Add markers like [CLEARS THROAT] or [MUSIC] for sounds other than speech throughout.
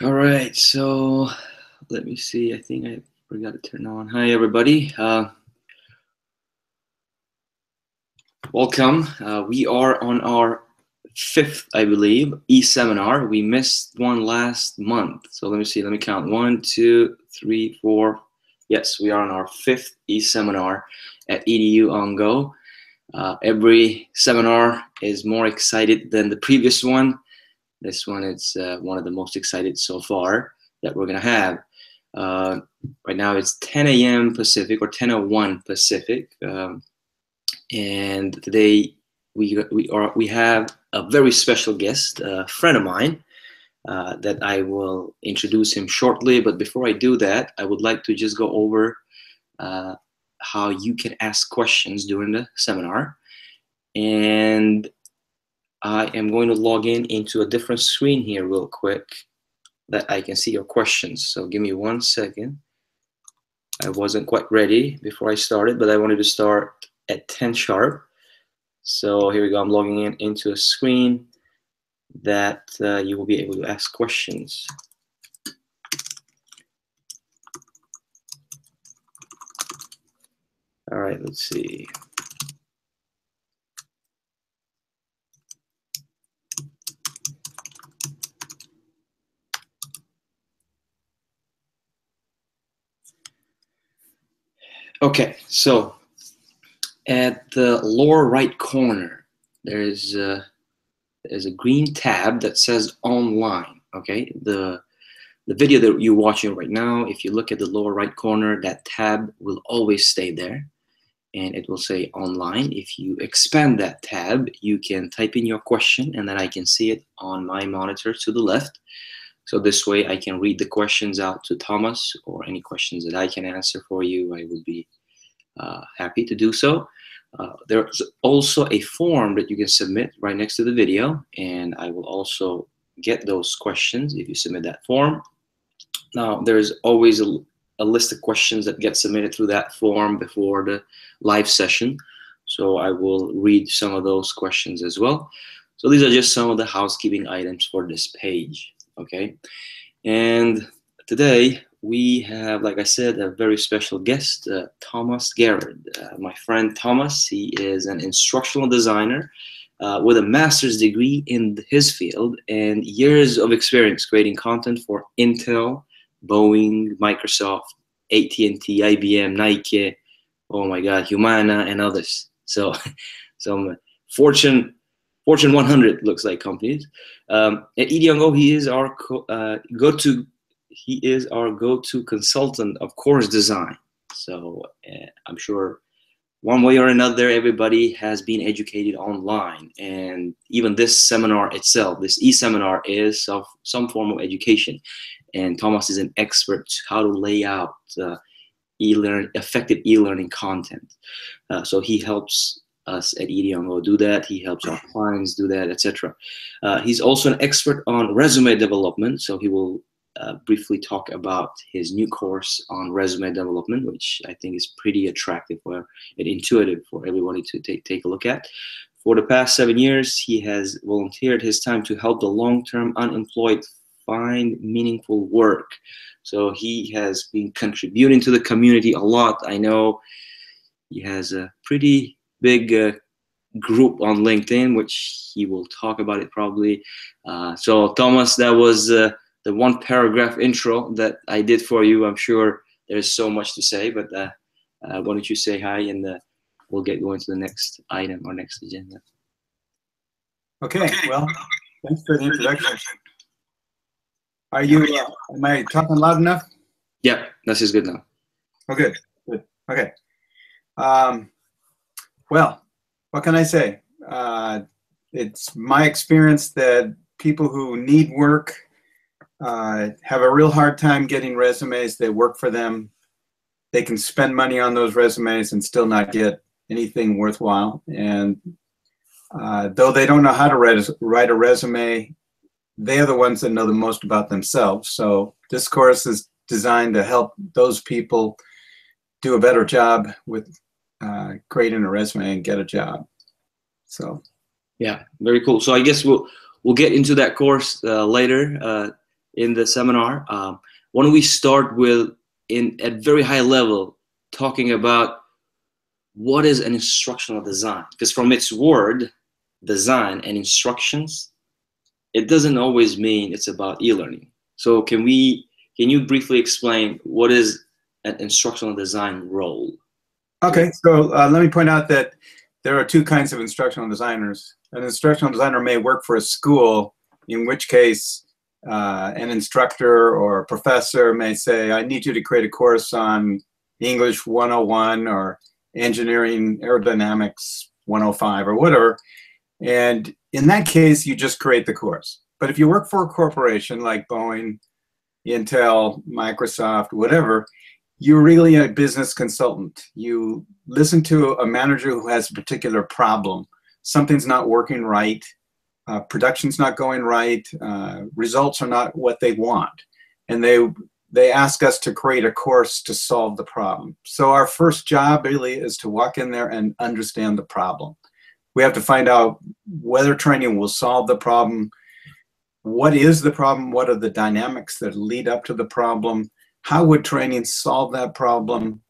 All right, so let me see. I think I forgot to turn on. Hi, everybody. Uh, welcome. Uh, we are on our fifth, I believe, e-seminar. We missed one last month. So let me see. Let me count. One, two, three, four. Yes, we are on our fifth e-seminar at EDU on Go. Uh, every seminar is more excited than the previous one. This one is uh, one of the most excited so far that we're gonna have. Uh, right now it's 10 a.m. Pacific or 10:01 Pacific, um, and today we we are we have a very special guest, a friend of mine, uh, that I will introduce him shortly. But before I do that, I would like to just go over uh, how you can ask questions during the seminar, and I am going to log in into a different screen here real quick that I can see your questions. So give me one second. I wasn't quite ready before I started, but I wanted to start at 10 sharp. So here we go. I'm logging in into a screen that uh, you will be able to ask questions. All right, let's see. Okay, so at the lower right corner, there is a, there's a green tab that says online. Okay, the the video that you're watching right now, if you look at the lower right corner, that tab will always stay there and it will say online. If you expand that tab, you can type in your question and then I can see it on my monitor to the left. So this way I can read the questions out to Thomas or any questions that I can answer for you. I would be uh, happy to do so. Uh, there's also a form that you can submit right next to the video and I will also get those questions if you submit that form. Now there's always a, a list of questions that get submitted through that form before the live session. So I will read some of those questions as well. So these are just some of the housekeeping items for this page okay? And today we have, like I said, a very special guest, uh, Thomas Garrod. Uh, my friend Thomas, he is an instructional designer uh, with a master's degree in his field and years of experience creating content for Intel, Boeing, Microsoft, AT&T, IBM, Nike, oh my God, Humana, and others. So, [LAUGHS] some Fortune Fortune 100 looks like companies. Um, at EDonGo, he is our uh, go-to. He is our go-to consultant of course design. So uh, I'm sure one way or another, everybody has been educated online, and even this seminar itself, this e-seminar, is of some form of education. And Thomas is an expert how to lay out uh, e-learn effective e-learning content. Uh, so he helps us at EDonGo do that. He helps our clients do that, etc. Uh, he's also an expert on resume development, so he will uh, briefly talk about his new course on resume development, which I think is pretty attractive or intuitive for everybody to take, take a look at. For the past seven years, he has volunteered his time to help the long-term unemployed find meaningful work. So he has been contributing to the community a lot. I know he has a pretty big uh, group on LinkedIn, which he will talk about it probably. Uh, so Thomas, that was uh, the one paragraph intro that I did for you. I'm sure there's so much to say, but uh, uh, why don't you say hi and uh, we'll get going to the next item or next agenda. Okay, well, thanks for the introduction. Are you, am I talking loud enough? Yeah, this is good now. Oh, good, good, okay. Um, well, what can I say? Uh, it's my experience that people who need work uh, have a real hard time getting resumes that work for them. They can spend money on those resumes and still not get anything worthwhile. And uh, though they don't know how to write a, write a resume, they're the ones that know the most about themselves. So this course is designed to help those people do a better job with uh, creating a resume and get a job. So, yeah, very cool. So I guess we'll we'll get into that course uh, later. Uh, in the seminar. Um, why don't we start with, in at very high level, talking about what is an instructional design? Because from its word, design and instructions, it doesn't always mean it's about e-learning. So can we, can you briefly explain what is an instructional design role? Okay, so uh, let me point out that there are two kinds of instructional designers. An instructional designer may work for a school, in which case uh, an instructor or a professor may say, I need you to create a course on English 101 or engineering aerodynamics 105 or whatever. And in that case, you just create the course. But if you work for a corporation like Boeing, Intel, Microsoft, whatever, you're really a business consultant. You listen to a manager who has a particular problem. Something's not working right, uh, production's not going right, uh, results are not what they want. And they they ask us to create a course to solve the problem. So our first job really is to walk in there and understand the problem. We have to find out whether training will solve the problem, what is the problem, what are the dynamics that lead up to the problem, how would training solve that problem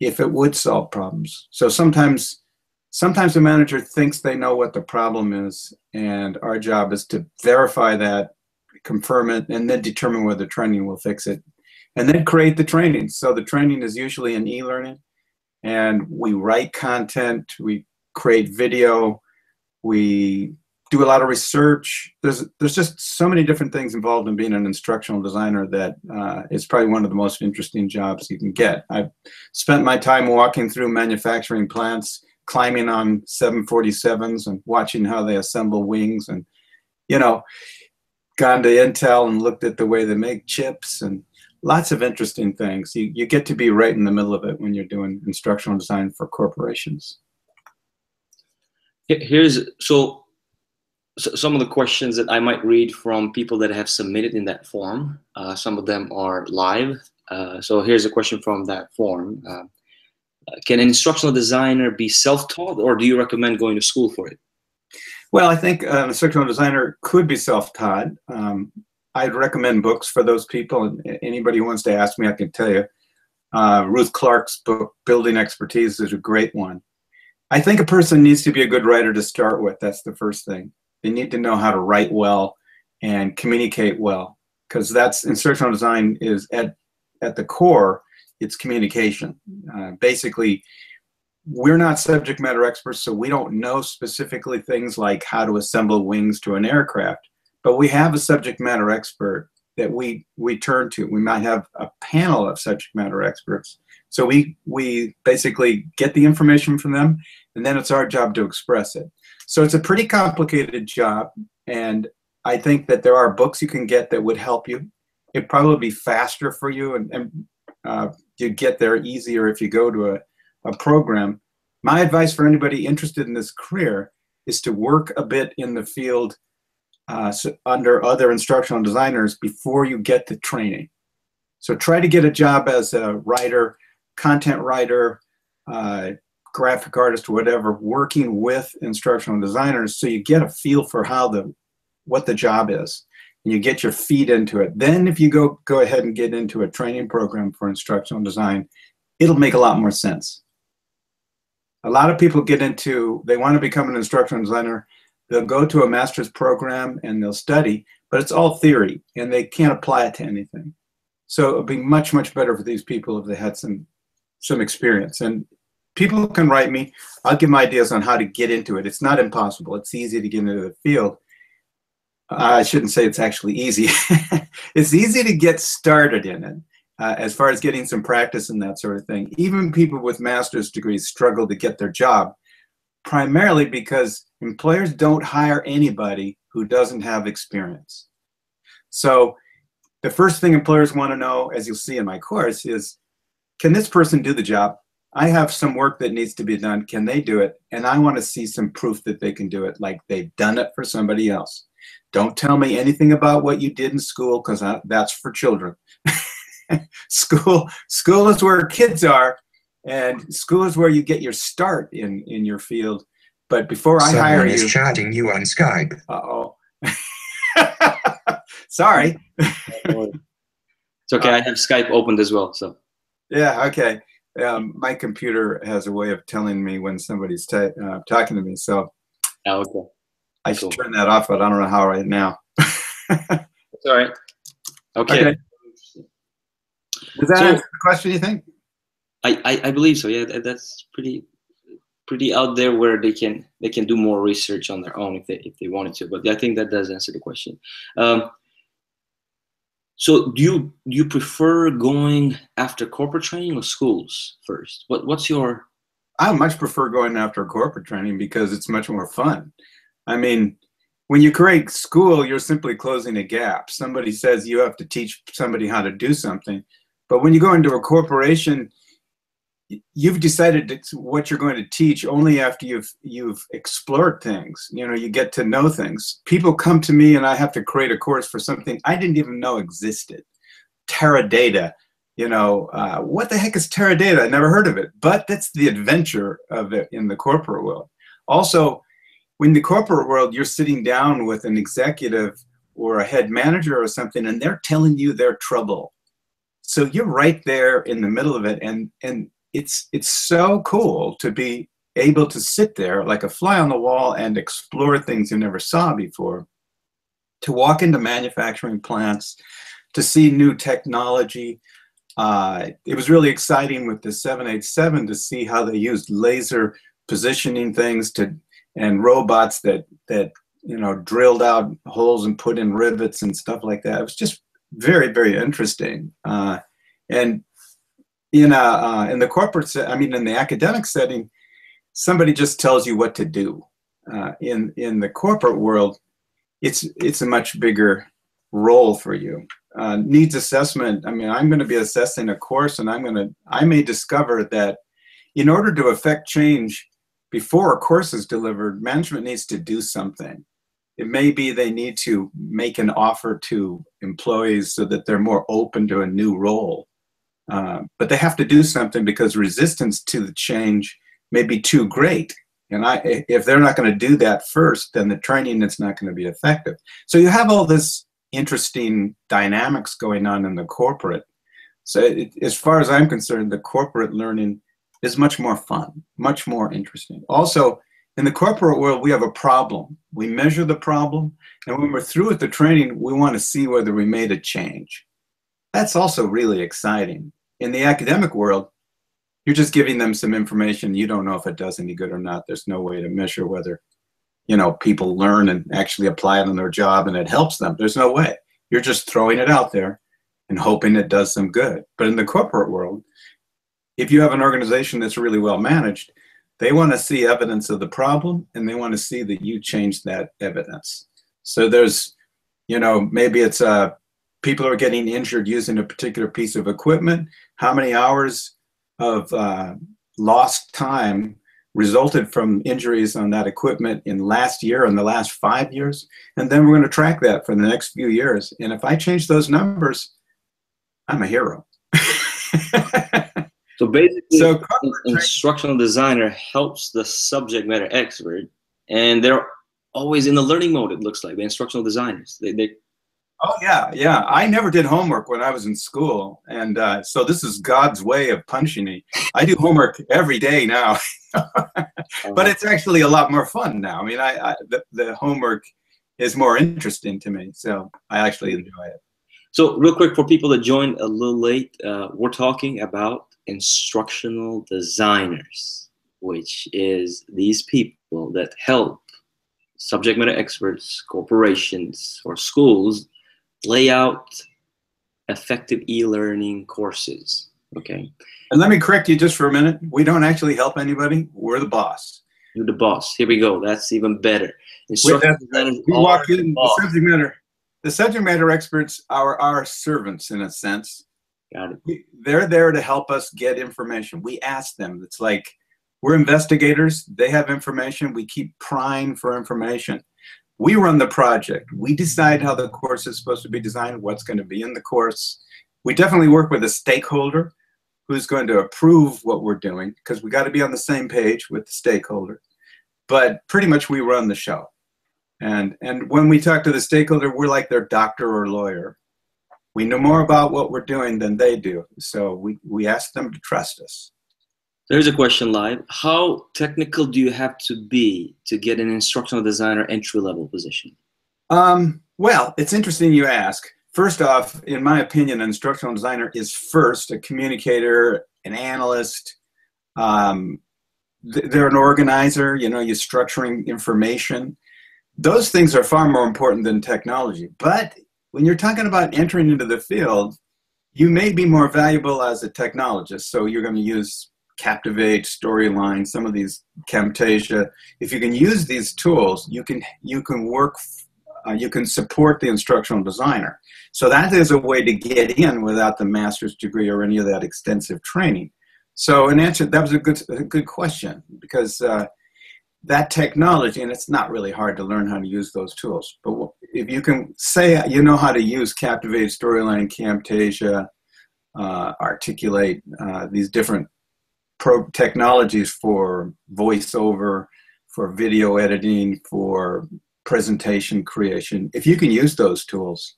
if it would solve problems. So sometimes sometimes the manager thinks they know what the problem is and our job is to verify that confirm it and then determine whether training will fix it and then create the training. So the training is usually in e-learning and we write content, we create video, we do a lot of research. There's there's just so many different things involved in being an instructional designer that uh, it's probably one of the most interesting jobs you can get. I've spent my time walking through manufacturing plants, climbing on 747s and watching how they assemble wings and you know gone to Intel and looked at the way they make chips and lots of interesting things. You, you get to be right in the middle of it when you're doing instructional design for corporations. Here's so, so some of the questions that I might read from people that have submitted in that form. Uh, some of them are live. Uh, so here's a question from that form. Uh, can an instructional designer be self-taught or do you recommend going to school for it? Well, I think an instructional designer could be self-taught. Um, I'd recommend books for those people. And anybody who wants to ask me, I can tell you. Uh, Ruth Clark's book, Building Expertise, is a great one. I think a person needs to be a good writer to start with. That's the first thing. They need to know how to write well and communicate well, because that's instructional design is at at the core. It's communication. Uh, basically, we're not subject matter experts, so we don't know specifically things like how to assemble wings to an aircraft but we have a subject matter expert that we we turn to. We might have a panel of subject matter experts. So we we basically get the information from them, and then it's our job to express it. So it's a pretty complicated job, and I think that there are books you can get that would help you. It'd probably be faster for you, and, and uh, you get there easier if you go to a, a program. My advice for anybody interested in this career is to work a bit in the field uh, under other instructional designers before you get the training. So try to get a job as a writer, content writer, uh, graphic artist, or whatever, working with instructional designers so you get a feel for how the what the job is and you get your feet into it. Then if you go go ahead and get into a training program for instructional design, it'll make a lot more sense. A lot of people get into they want to become an instructional designer they'll go to a master's program and they'll study, but it's all theory and they can't apply it to anything. So it would be much, much better for these people if they had some some experience. And people can write me. I'll give them ideas on how to get into it. It's not impossible. It's easy to get into the field. I shouldn't say it's actually easy. [LAUGHS] it's easy to get started in it. Uh, as far as getting some practice and that sort of thing. Even people with master's degrees struggle to get their job primarily because employers don't hire anybody who doesn't have experience. So the first thing employers want to know, as you'll see in my course, is can this person do the job? I have some work that needs to be done. Can they do it? And I want to see some proof that they can do it like they've done it for somebody else. Don't tell me anything about what you did in school because that's for children. [LAUGHS] school, school is where kids are and school is where you get your start in in your field. But before I Someone hire is you, chatting you on Skype. uh oh. [LAUGHS] Sorry. it's okay. I have Skype opened as well. So. Yeah. Okay. Um, my computer has a way of telling me when somebody's ta- uh, talking to me, so oh, okay. I should turn that off, but I don't know how right now. [LAUGHS] It's all right. Okay. okay. Does that so, answer the question? You think? I, I, I believe so. Yeah, that's pretty pretty out there where they can they can do more research on their own if they if they wanted to. But I think that does answer the question. Um, so do you do you prefer going after corporate training or schools first? What what's your I much prefer going after corporate training because it's much more fun. I mean, when you create school, you're simply closing a gap. Somebody says you have to teach somebody how to do something. But when you go into a corporation, you've decided what you're going to teach only after you've you've explored things. You know you get to know things. People come to me and i have to create a course for something i didn't even know existed. Teradata you know uh, what the heck is teradata? I never heard of it but that's the adventure of it in the corporate world. Also when the corporate world you're sitting down with an executive or a head manager or something and they're telling you their trouble. So you're right there in the middle of it and and it's it's so cool to be able to sit there like a fly on the wall and explore things you never saw before to walk into manufacturing plants to see new technology. Uh, it was really exciting with the 787 to see how they used laser positioning things to and robots that that you know drilled out holes and put in rivets and stuff like that. It was just very very interesting. Uh, and in a uh, in the corporate set, I mean in the academic setting, somebody just tells you what to do. Uh, in in the corporate world, it's it's a much bigger role for you. Uh, needs assessment. I mean, I'm going to be assessing a course, and I'm going to I may discover that in order to affect change before a course is delivered, management needs to do something. It may be they need to make an offer to employees so that they're more open to a new role uh, but they have to do something because resistance to the change may be too great. And I, if they're not going to do that first, then the training is not going to be effective. So you have all this interesting dynamics going on in the corporate. So it, as far as I'm concerned, the corporate learning is much more fun, much more interesting. Also, in the corporate world, we have a problem. We measure the problem, and when we're through with the training, we want to see whether we made a change. That's also really exciting. In the academic world, you're just giving them some information. You don't know if it does any good or not. There's no way to measure whether, you know, people learn and actually apply it on their job and it helps them. There's no way. You're just throwing it out there and hoping it does some good. But in the corporate world, if you have an organization that's really well managed, they want to see evidence of the problem and they want to see that you change that evidence. So there's, you know, maybe it's a people are getting injured using a particular piece of equipment, how many hours of uh, lost time resulted from injuries on that equipment in last year and the last five years. And then we're going to track that for the next few years. And if I change those numbers, I'm a hero. [LAUGHS] so basically, so instructional designer helps the subject matter expert, and they're always in the learning mode, it looks like, the instructional designers. They, they Oh yeah, yeah. I never did homework when I was in school, and uh, so this is God's way of punishing me. I do homework every day now, [LAUGHS] but it's actually a lot more fun now. I mean, I, I the, the homework is more interesting to me, so I actually enjoy it. So, real quick for people that joined a little late, uh, we're talking about instructional designers, which is these people that help subject matter experts, corporations, or schools lay out effective e-learning courses. Okay. And let me correct you just for a minute. We don't actually help anybody. We're the boss. You're the boss. Here we go. That's even better. We walk in, the, the subject matter. The subject matter experts are our servants in a sense. Got it. We, they're there to help us get information. We ask them. It's like we're investigators. They have information. We keep prying for information. We run the project. We decide how the course is supposed to be designed, what's going to be in the course. We definitely work with a stakeholder who's going to approve what we're doing because we got to be on the same page with the stakeholder. But pretty much we run the show. And, and when we talk to the stakeholder, we're like their doctor or lawyer. We know more about what we're doing than they do. So we, we ask them to trust us. There's a question live. How technical do you have to be to get an instructional designer entry level position? Um, well, it's interesting you ask. First off, in my opinion, an instructional designer is first a communicator, an analyst. Um, they're an organizer, you know, you're structuring information. Those things are far more important than technology. But when you're talking about entering into the field, you may be more valuable as a technologist. So you're going to use Captivate, Storyline, some of these Camtasia. If you can use these tools, you can you can work uh, you can support the instructional designer. So that is a way to get in without the master's degree or any of that extensive training. So in answer, that was a good, a good question because uh, that technology, and it's not really hard to learn how to use those tools, but if you can say you know how to use Captivate, Storyline, Camtasia, uh, Articulate, uh, these different pro technologies for voiceover, for video editing, for presentation creation, if you can use those tools,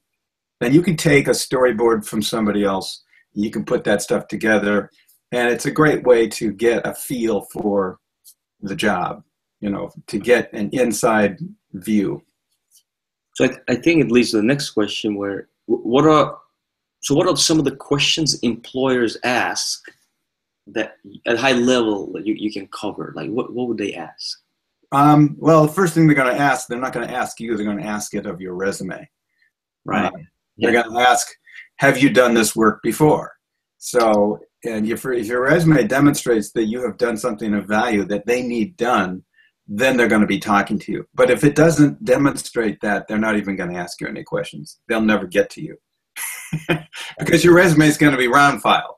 then you can take a storyboard from somebody else, you can put that stuff together, and it's a great way to get a feel for the job, you know, to get an inside view. So I, th- I think it leads to the next question where what are so what are some of the questions employers ask that at high level you, you can cover? Like what, what would they ask? Um, well, the first thing they're going to ask, they're not going to ask you, they're going to ask it of your resume. Right. Uh, they're going to ask, have you done this work before? So, and if, if your resume demonstrates that you have done something of value that they need done, then they're going to be talking to you. But if it doesn't demonstrate that, they're not even going to ask you any questions. They'll never get to you [LAUGHS] because your resume is going to be round filed.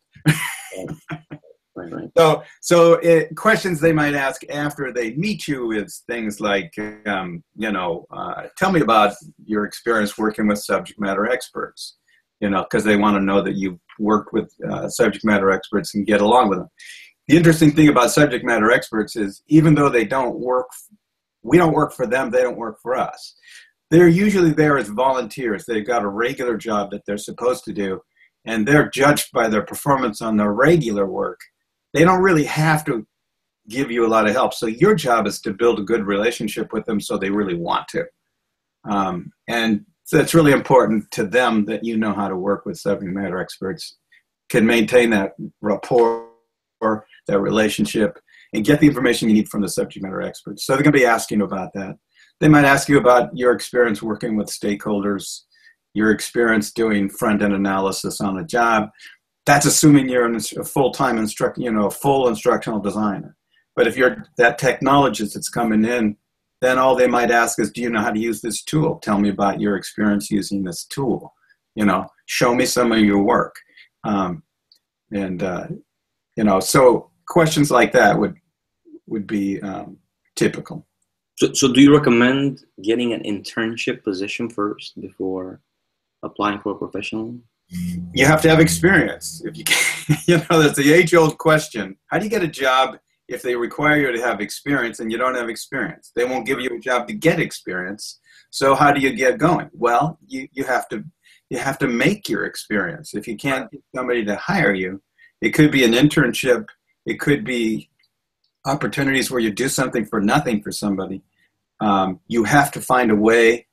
Right, right. So, so it, questions they might ask after they meet you is things like, um, you know, uh, tell me about your experience working with subject matter experts. You know, because they want to know that you've worked with uh, subject matter experts and get along with them. The interesting thing about subject matter experts is, even though they don't work, we don't work for them. They don't work for us. They're usually there as volunteers. They've got a regular job that they're supposed to do, and they're judged by their performance on their regular work they don't really have to give you a lot of help. So your job is to build a good relationship with them so they really want to. Um, and so it's really important to them that you know how to work with subject matter experts, can maintain that rapport, that relationship, and get the information you need from the subject matter experts. So they're going to be asking about that. They might ask you about your experience working with stakeholders, your experience doing front end analysis on a job that's assuming you're a full-time instruct, you know, a full instructional designer. But if you're that technologist that's coming in, then all they might ask is, do you know how to use this tool? Tell me about your experience using this tool. You know, show me some of your work. Um, and, uh, you know, so questions like that would, would be um, typical. So, so do you recommend getting an internship position first before applying for a professional? You have to have experience. If you, can, [LAUGHS] you know, that's the age-old question: How do you get a job if they require you to have experience and you don't have experience? They won't give you a job to get experience. So how do you get going? Well, you, you have to you have to make your experience. If you can't get somebody to hire you, it could be an internship. It could be opportunities where you do something for nothing for somebody. Um, you have to find a way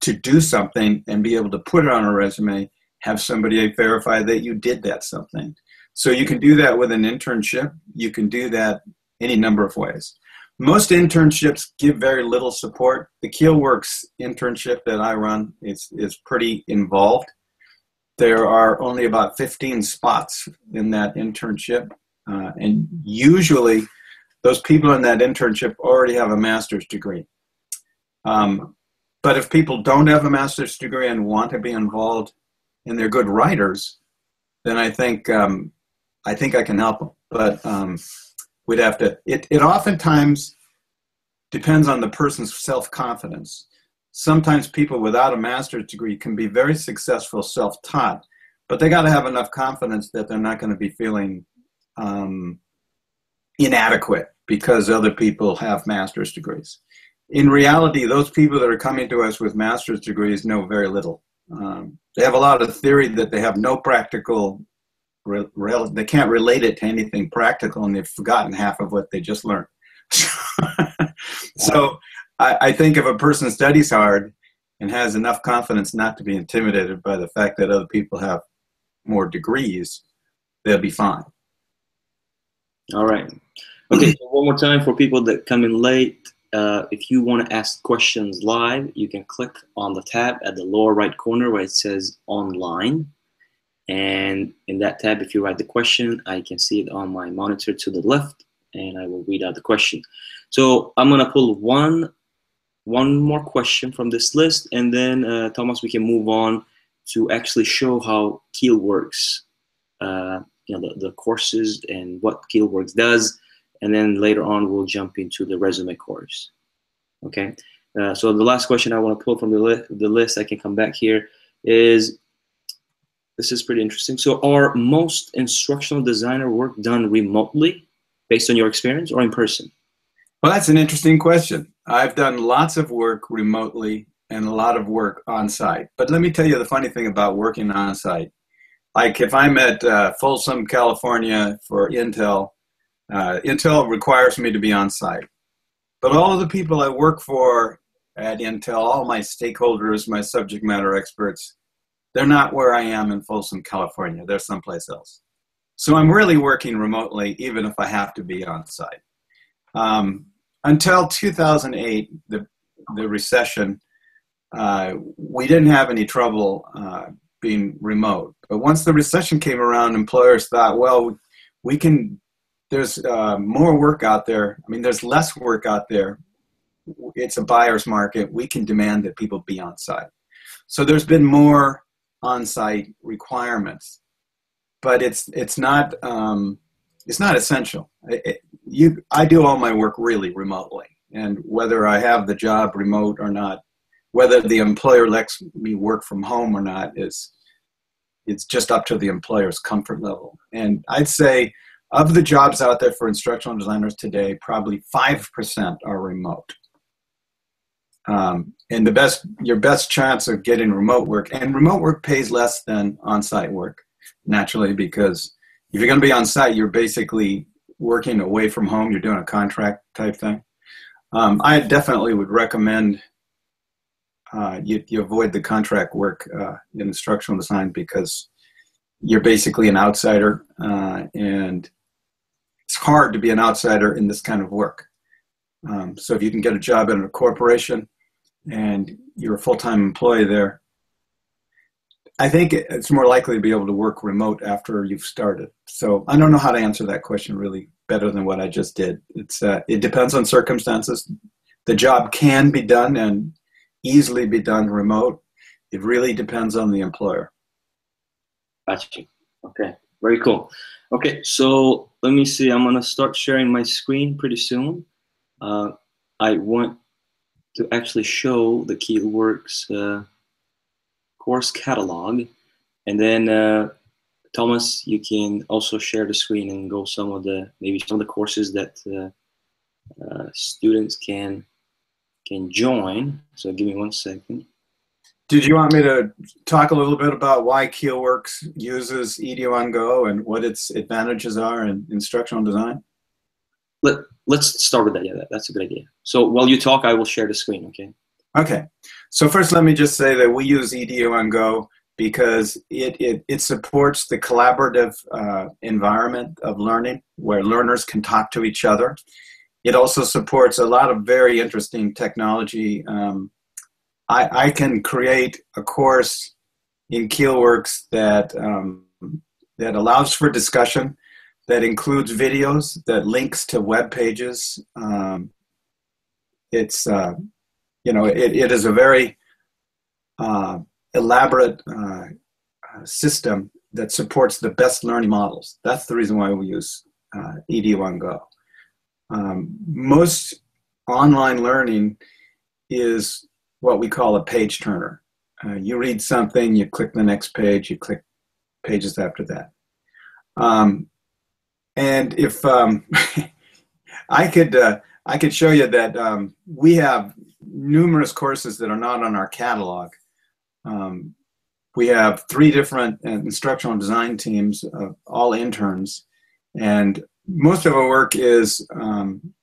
to do something and be able to put it on a resume have somebody verify that you did that something. So you can do that with an internship. You can do that any number of ways. Most internships give very little support. The KeelWorks internship that I run is, is pretty involved. There are only about 15 spots in that internship. Uh, and usually, those people in that internship already have a master's degree. Um, but if people don't have a master's degree and want to be involved, and they're good writers, then I think um, I think I can help them. But um, we'd have to. It it oftentimes depends on the person's self confidence. Sometimes people without a master's degree can be very successful self taught, but they got to have enough confidence that they're not going to be feeling um, inadequate because other people have master's degrees. in reality, those people that are coming to us with master's degrees know very little. Um, they have a lot of theory that they have no practical, re- re- they can't relate it to anything practical, and they've forgotten half of what they just learned. [LAUGHS] so I, I think if a person studies hard and has enough confidence not to be intimidated by the fact that other people have more degrees, they'll be fine. All right. Okay, so one more time for people that come in late. Uh, if you want to ask questions live, you can click on the tab at the lower right corner where it says online. And in that tab, if you write the question, I can see it on my monitor to the left and I will read out the question. So I'm going to pull one one more question from this list, and then uh, Thomas, we can move on to actually show how Keel works. Uh, you know, the, the courses and what Keelworks does, and then later on we'll jump into the resume course. Okay. Uh, so the last question I want to pull from the, li the list, I can come back here, is this is pretty interesting. So are most instructional designer work done remotely based on your experience or in person? Well, that's an interesting question. I've done lots of work remotely and a lot of work on site. But let me tell you the funny thing about working on site. Like if I'm at uh, Folsom, California for Intel, uh, Intel requires me to be on site. But all of the people I work for at Intel, all my stakeholders, my subject matter experts, they're not where I am in Folsom, California. They're someplace else. So I'm really working remotely, even if I have to be on site. Um, until 2008, the, the recession, uh, we didn't have any trouble uh, being remote. But once the recession came around, employers thought, well, we can, there's uh, more work out there. I mean, there's less work out there. It's a buyer's market. We can demand that people be on site. So there's been more on site requirements but it's it's not um, it's not essential. It, you, I do all my work really remotely, and whether I have the job remote or not, whether the employer lets me work from home or not is it's just up to the employer's comfort level. And I'd say of the jobs out there for instructional designers today, probably five percent are remote. Um, and the best, your best chance of getting remote work, and remote work pays less than on-site work naturally because if you're going to be on site, you're basically working away from home. You're doing a contract type thing. Um, I definitely would recommend uh, you, you, avoid the contract work uh, in instructional design because you're basically an outsider, uh, and it's hard to be an outsider in this kind of work. Um, so if you can get a job in a corporation and you're a full-time employee there, I think it's more likely to be able to work remote after you've started. So I don't know how to answer that question really better than what I just did. It's uh, it depends on circumstances. The job can be done and easily be done remote. It really depends on the employer. Okay, very cool. Okay, so let me see. I'm gonna start sharing my screen pretty soon. Uh, I want to actually show the Keelworks. Uh, course catalog. And then uh, Thomas, you can also share the screen and go some of the maybe some of the courses that uh, uh, students can can join. So give me one second. Did you want me to talk a little bit about why Keelworks uses EDU on Go and what its advantages are in instructional design? Let, let's start with that. Yeah, that, that's a good idea. So while you talk, I will share the screen, okay? Okay. So first, let me just say that we use EDU on Go because it, it, it supports the collaborative uh, environment of learning where learners can talk to each other. It also supports a lot of very interesting technology. Um, I, I can create a course in Keelworks that, um, that allows for discussion, that includes videos, that links to web pages. Um, it's uh, you know, it, it is a very uh, elaborate uh, system that supports the best learning models. That's the reason why we use uh, EDU on Go. Um, most online learning is what we call a page turner. Uh, you read something, you click the next page, you click pages after that. Um, and if um, [LAUGHS] I could, uh, I could show you that um, we have numerous courses that are not on our catalog. Um, we have three different uh, instructional design teams, all interns, and most of our work is um,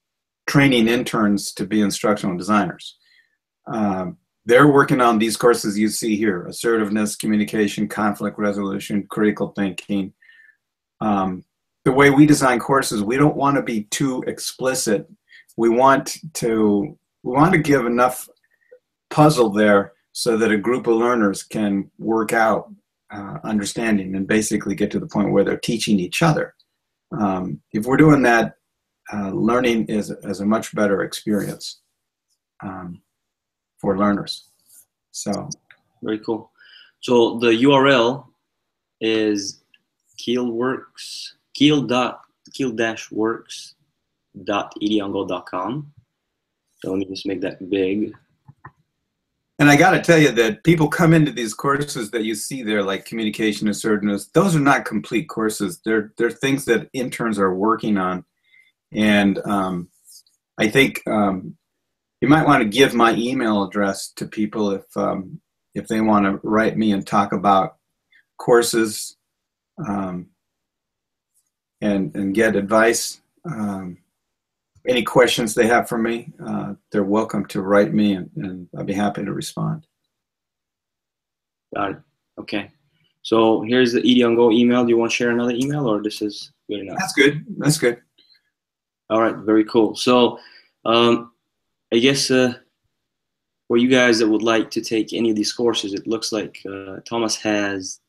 training interns to be instructional designers. Um, they're working on these courses you see here assertiveness, communication, conflict resolution, critical thinking. Um, the way we design courses, we don't want to be too explicit. We want to we want to give enough puzzle there so that a group of learners can work out uh, understanding and basically get to the point where they're teaching each other. Um, if we're doing that, uh, learning is, is a much better experience. Um, for learners. So very cool. So the URL is keelworks keel dot keel dash works dot eduongo.com. So let me just make that big. And I got to tell you that people come into these courses that you see there, like communication assertiveness. Those are not complete courses. They're they're things that interns are working on, and um, I think um, you might want to give my email address to people if um, if they want to write me and talk about courses um, and and get advice. Um, any questions they have for me, uh, they're welcome to write me, and, and I'll be happy to respond. Got it. Okay. So here's the ED on Go email. Do you want to share another email, or this is good enough? That's good. That's good. All right. Very cool. So. Um, I guess uh, for you guys that would like to take any of these courses, it looks like uh, Thomas has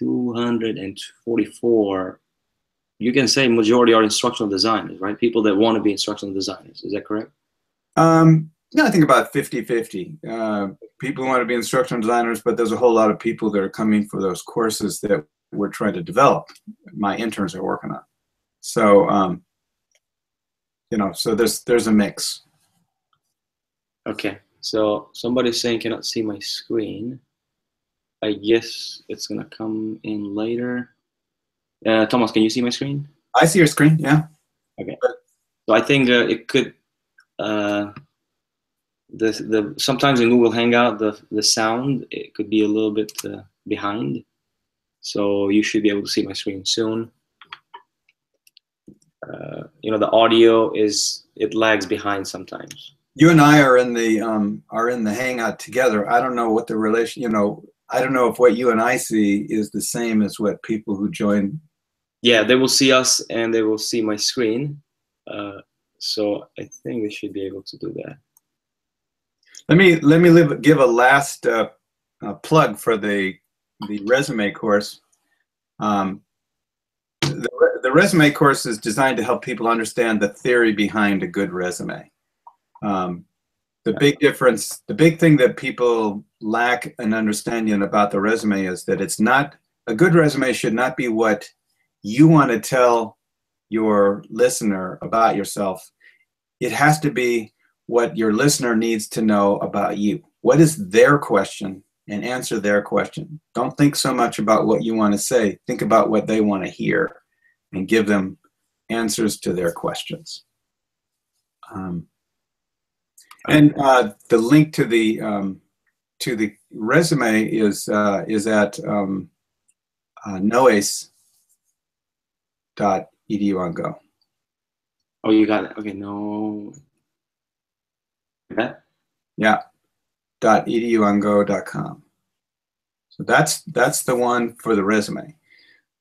244. You can say majority are instructional designers, right? People that want to be instructional designers. Is that correct? Um, yeah, I think about 50 50. Uh, people want to be instructional designers, but there's a whole lot of people that are coming for those courses that we're trying to develop. My interns are working on. So, um, you know, so there's there's a mix. Okay, so somebody's saying cannot see my screen. I guess it's gonna come in later. Uh, Thomas, can you see my screen? I see your screen. Yeah. Okay. So I think uh, it could. Uh, the the sometimes in Google Hangout the the sound it could be a little bit uh, behind, so you should be able to see my screen soon. Uh, you know the audio is it lags behind sometimes you and I are in the um, are in the hangout together. I don't know what the relation. You know, I don't know if what you and I see is the same as what people who join. Yeah, they will see us and they will see my screen. Uh, so I think we should be able to do that. Let me let me live, give a last uh, uh, plug for the the resume course. Um, the, the resume course is designed to help people understand the theory behind a good resume. Um, the big difference, the big thing that people lack an understanding about the resume is that it's not a good resume should not be what you want to tell your listener about yourself. It has to be what your listener needs to know about you. What is their question and answer their question. Don't think so much about what you want to say. Think about what they want to hear and give them answers to their questions. Um, and uh, the link to the um, to the resume is uh, is at um, uh, knowace dot edu on go. Oh, you got it. Okay, no. That? Yeah. Dot edu on go dot com. So that's that's the one for the resume.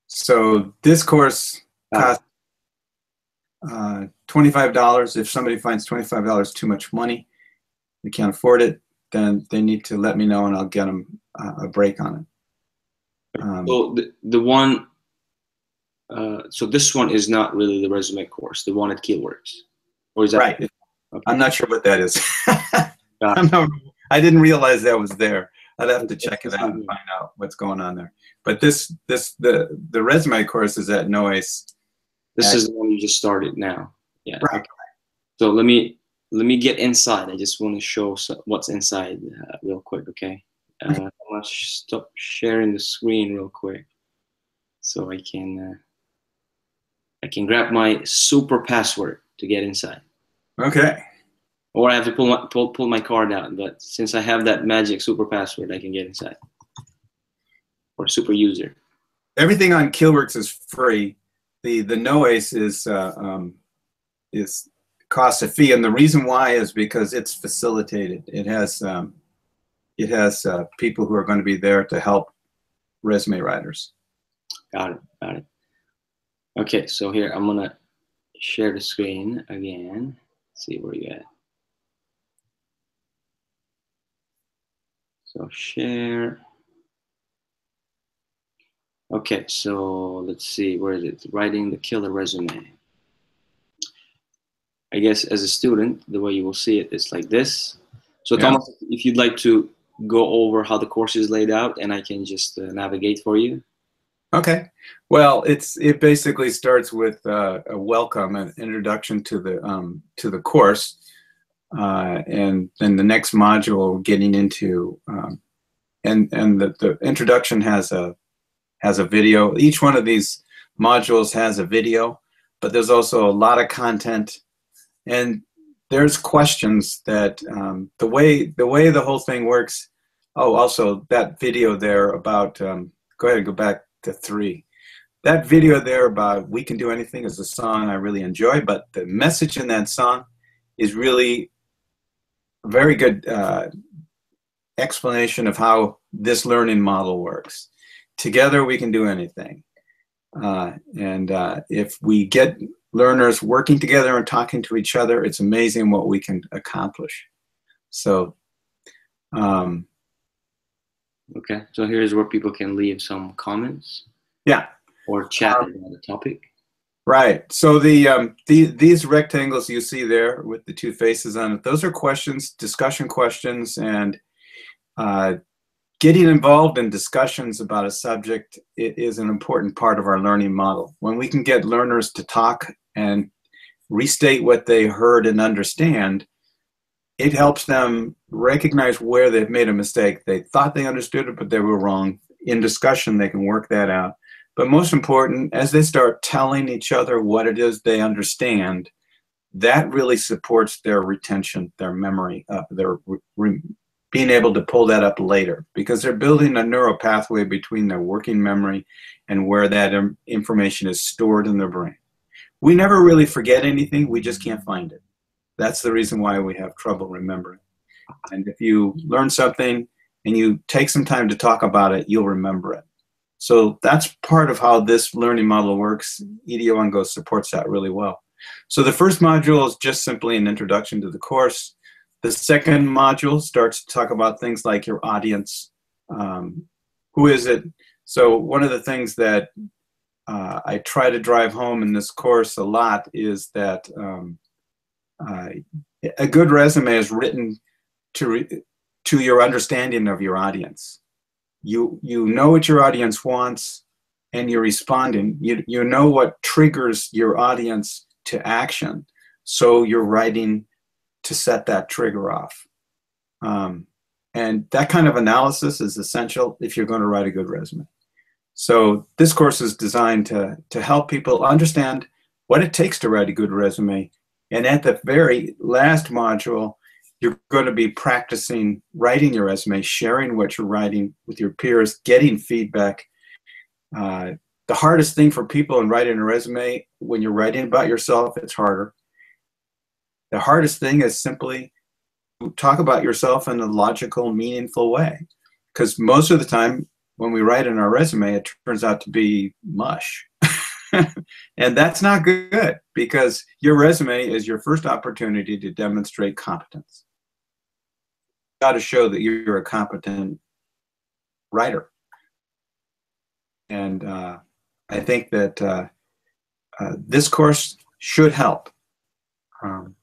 So this course costs uh, $25. If somebody finds $25 too much money, they can't afford it, then they need to let me know and I'll get them uh, a break on it. Um, so the, the one, uh, so this one is not really the resume course, the one at Keelworks, or is that right? Okay. I'm not sure what that is. [LAUGHS] not, I didn't realize that was there. I'd have to check it out and find out what's going on there. But this, this, the the resume course is at Noise. This is the one you just started now. Yeah. Right. So let me let me get inside. I just want to show what's inside uh, real quick. Okay. Uh, I'm gonna stop sharing the screen real quick, so I can uh, I can grab my super password to get inside. Okay. Or I have to pull my pull, pull my card out. But since I have that magic super password, I can get inside. Or super user. Everything on Keelworks is free. The the KnowACE is uh, um, is cost a fee, and the reason why is because it's facilitated. It has um, it has uh, people who are going to be there to help resume writers. Got it. Got it. Okay, so here I'm gonna share the screen again. Let's see where you at. So share. Okay, so let's see, where is it? Writing the killer resume. I guess as a student, the way you will see it is like this. So Yeah. Thomas, if you'd like to go over how the course is laid out and I can just uh, navigate for you. Okay. Well, it's it basically starts with uh, a welcome, an introduction to the um, to the course, uh, and then the next module getting into um, and and the, the introduction has a has a video. Each one of these modules has a video, but there's also a lot of content, and there's questions that um, the way the way the whole thing works. Oh, also that video there about um, go ahead and go back to three. That video there about We Can Do Anything is a song I really enjoy, but the message in that song is really a very good uh, explanation of how this learning model works. Together we can do anything. Uh, and uh, if we get learners working together and talking to each other, it's amazing what we can accomplish. So, um, Okay, so here's where people can leave some comments yeah. or chat Um, about the topic. Right. So the, um, the these rectangles you see there with the two faces on it, those are questions, discussion questions, and uh, getting involved in discussions about a subject is an important part of our learning model. When we can get learners to talk and restate what they heard and understand, it helps them recognize where they've made a mistake. They thought they understood it, but they were wrong. In discussion, they can work that out. But most important, as they start telling each other what it is they understand, that really supports their retention, their memory, uh, their re- being able to pull that up later because they're building a neural pathway between their working memory and where that information is stored in their brain. We never really forget anything, we just can't find it. That's the reason why we have trouble remembering. And if you learn something and you take some time to talk about it, you'll remember it. So that's part of how this learning model works. EDU on Go supports that really well. So the first module is just simply an introduction to the course. The second module starts to talk about things like your audience. Um, who is it? So one of the things that uh, I try to drive home in this course a lot is that um, uh, a good resume is written to re- to your understanding of your audience. You you know what your audience wants, and you're responding. You you know what triggers your audience to action, so you're writing to set that trigger off. Um, and that kind of analysis is essential if you're going to write a good resume. So this course is designed to to help people understand what it takes to write a good resume. And at the very last module, you're going to be practicing writing your resume, sharing what you're writing with your peers, getting feedback. Uh, the hardest thing for people in writing a resume, when you're writing about yourself, it's harder. The hardest thing is simply talk about yourself in a logical, meaningful way. Because most of the time, when we write in our resume, it turns out to be mush. [LAUGHS] and that's not good because your resume is your first opportunity to demonstrate competence. You got to show that you're a competent writer. And uh, I think that uh, uh, this course should help. Um,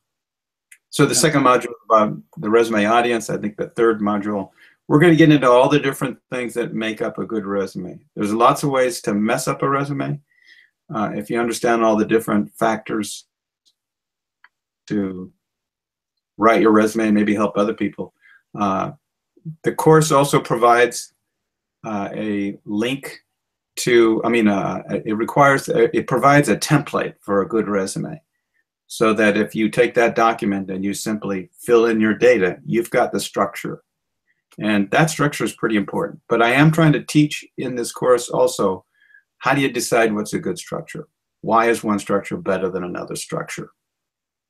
so the second module about the resume audience. I think the third module, we're going to get into all the different things that make up a good resume. There's lots of ways to mess up a resume. Uh, if you understand all the different factors to write your resume and maybe help other people. Uh, the course also provides uh, a link to, I mean, uh, it requires, it provides a template for a good resume. So that if you take that document and you simply fill in your data, you've got the structure. And that structure is pretty important. But I am trying to teach in this course also, how do you decide what's a good structure? Why is one structure better than another structure?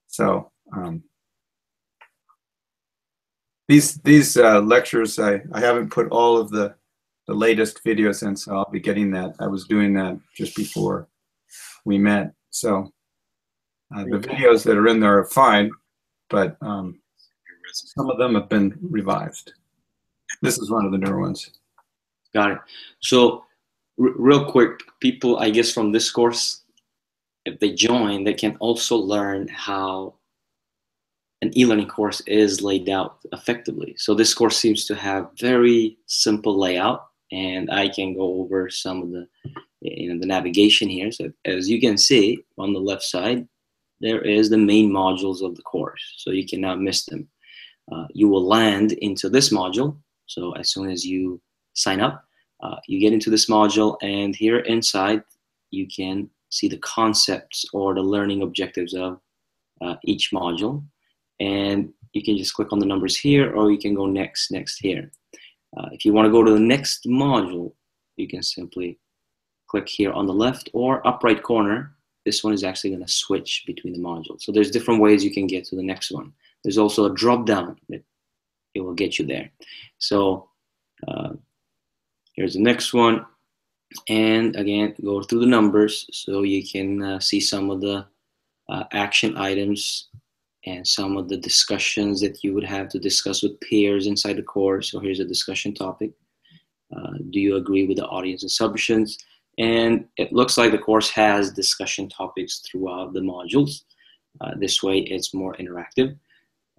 So um, these these uh, lectures, I, I haven't put all of the, the latest videos in, so I'll be getting that. I was doing that just before we met. So uh, the videos that are in there are fine, but um, some of them have been revised. This is one of the newer ones. Got it. So, real quick, people, I guess, from this course, if they join, they can also learn how an e-learning course is laid out effectively. So this course seems to have very simple layout, and I can go over some of the, you know, the navigation here. So as you can see on the left side, there is the main modules of the course, so you cannot miss them. Uh, you will land into this module. So as soon as you sign up, uh, you get into this module, and here inside, you can see the concepts or the learning objectives of uh, each module. And you can just click on the numbers here, or you can go next, next here. Uh, if you want to go to the next module, you can simply click here on the left or upright corner. This one is actually going to switch between the modules. So there's different ways you can get to the next one. There's also a drop down that it will get you there. So uh, here's the next one and again go through the numbers so you can uh, see some of the uh, action items and some of the discussions that you would have to discuss with peers inside the course so here's a discussion topic uh, do you agree with the audience assumptions and it looks like the course has discussion topics throughout the modules uh, this way it's more interactive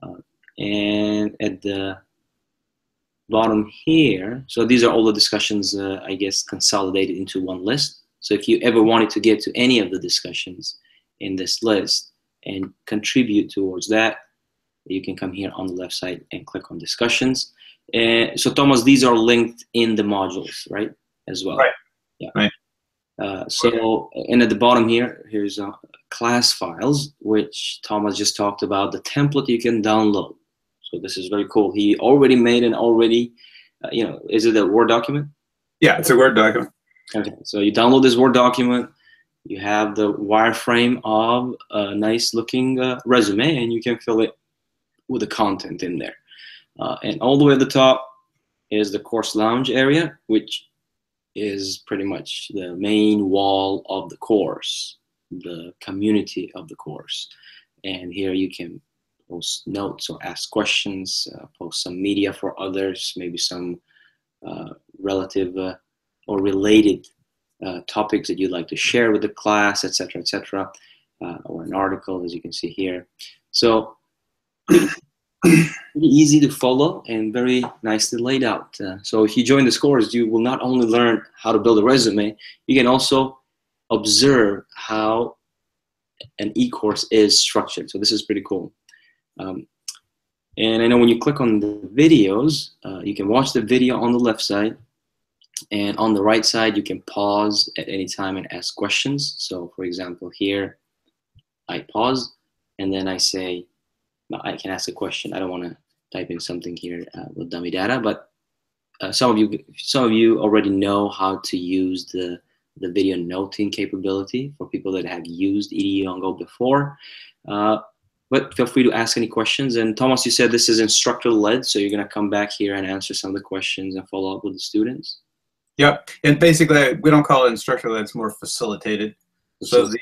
uh, and at the bottom here, so these are all the discussions, uh, I guess, consolidated into one list. So if you ever wanted to get to any of the discussions in this list and contribute towards that, you can come here on the left side and click on discussions. And so Thomas, these are linked in the modules, right, as well? Right. Yeah. Right. Uh, so, and at the bottom here, here's uh, class files, which Thomas just talked about, the template you can download. So this is very cool. He already made an already, uh, you know, is it a Word document? Yeah, it's a Word document. Okay, so you download this Word document. You have the wireframe of a nice looking uh, resume, and you can fill it with the content in there. Uh, and all the way at the top is the course lounge area, which is pretty much the main wall of the course, the community of the course. And here you can post notes or ask questions, uh, post some media for others, maybe some uh, relative uh, or related uh, topics that you'd like to share with the class, etc., etc., uh, or an article, as you can see here. So [CLEARS THROAT] easy to follow and very nicely laid out. Uh, so if you join this course, you will not only learn how to build a resume, you can also observe how an e-course is structured. So this is pretty cool. Um, and I know when you click on the videos, uh, you can watch the video on the left side. And on the right side, you can pause at any time and ask questions. So for example, here, I pause and then I say, I can ask a question. I don't want to type in something here uh, with dummy data, but uh, some of you, some of you already know how to use the the video noting capability for people that have used EDU on Go before. Uh, but feel free to ask any questions. And Thomas, you said this is instructor led, so you're going to come back here and answer some of the questions and follow up with the students. Yep, and basically we don't call it instructor led; it's more facilitated. So the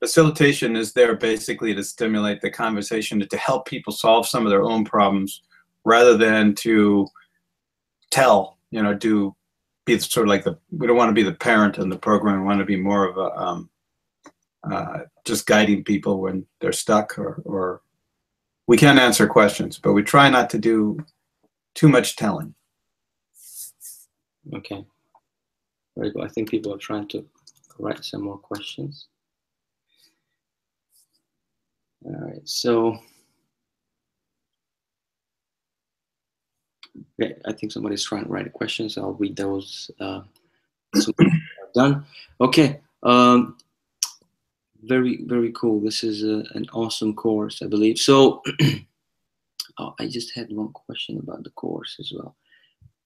facilitation is there basically to stimulate the conversation to help people solve some of their own problems, rather than to tell. You know, do be sort of like the we don't want to be the parent in the program. We want to be more of a um, uh, just guiding people when they're stuck or, or we can answer questions, but we try not to do too much telling. Okay. Very good. I think people are trying to write some more questions. All right, so I think somebody's trying to write a question, so I'll read those uh, done. Okay. Um, very very cool. This is a, an awesome course, I believe. So, [CLEARS THROAT] oh, I just had one question about the course as well.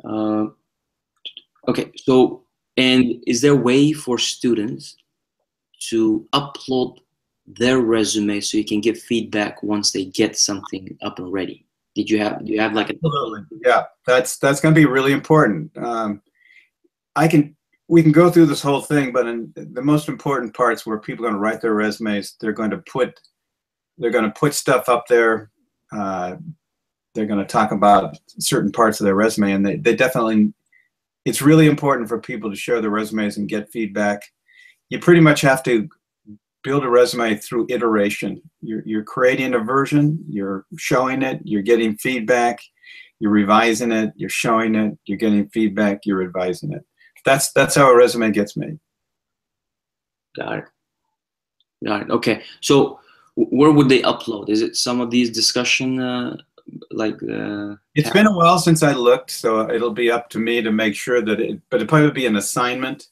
Uh, okay, so and is there a way for students to upload their resume so you can give feedback once they get something up and ready? Did you have you have like a Absolutely. Yeah, that's that's going to be really important. Um, I can we can go through this whole thing, but in the most important parts where people are going to write their resumes, they're going to put they're going to put stuff up there. Uh, they're going to talk about certain parts of their resume, and they, they definitely it's really important for people to share their resumes and get feedback. You pretty much have to build a resume through iteration. You're, you're creating a version, you're showing it, you're getting feedback, you're revising it, you're showing it, you're getting feedback, you're revising it. That's that's how a resume gets made. Got it. Got it. Okay. So where would they upload? Is it some of these discussion uh, like? Uh, it's been a while since I looked, so it'll be up to me to make sure that it. But it probably be an assignment.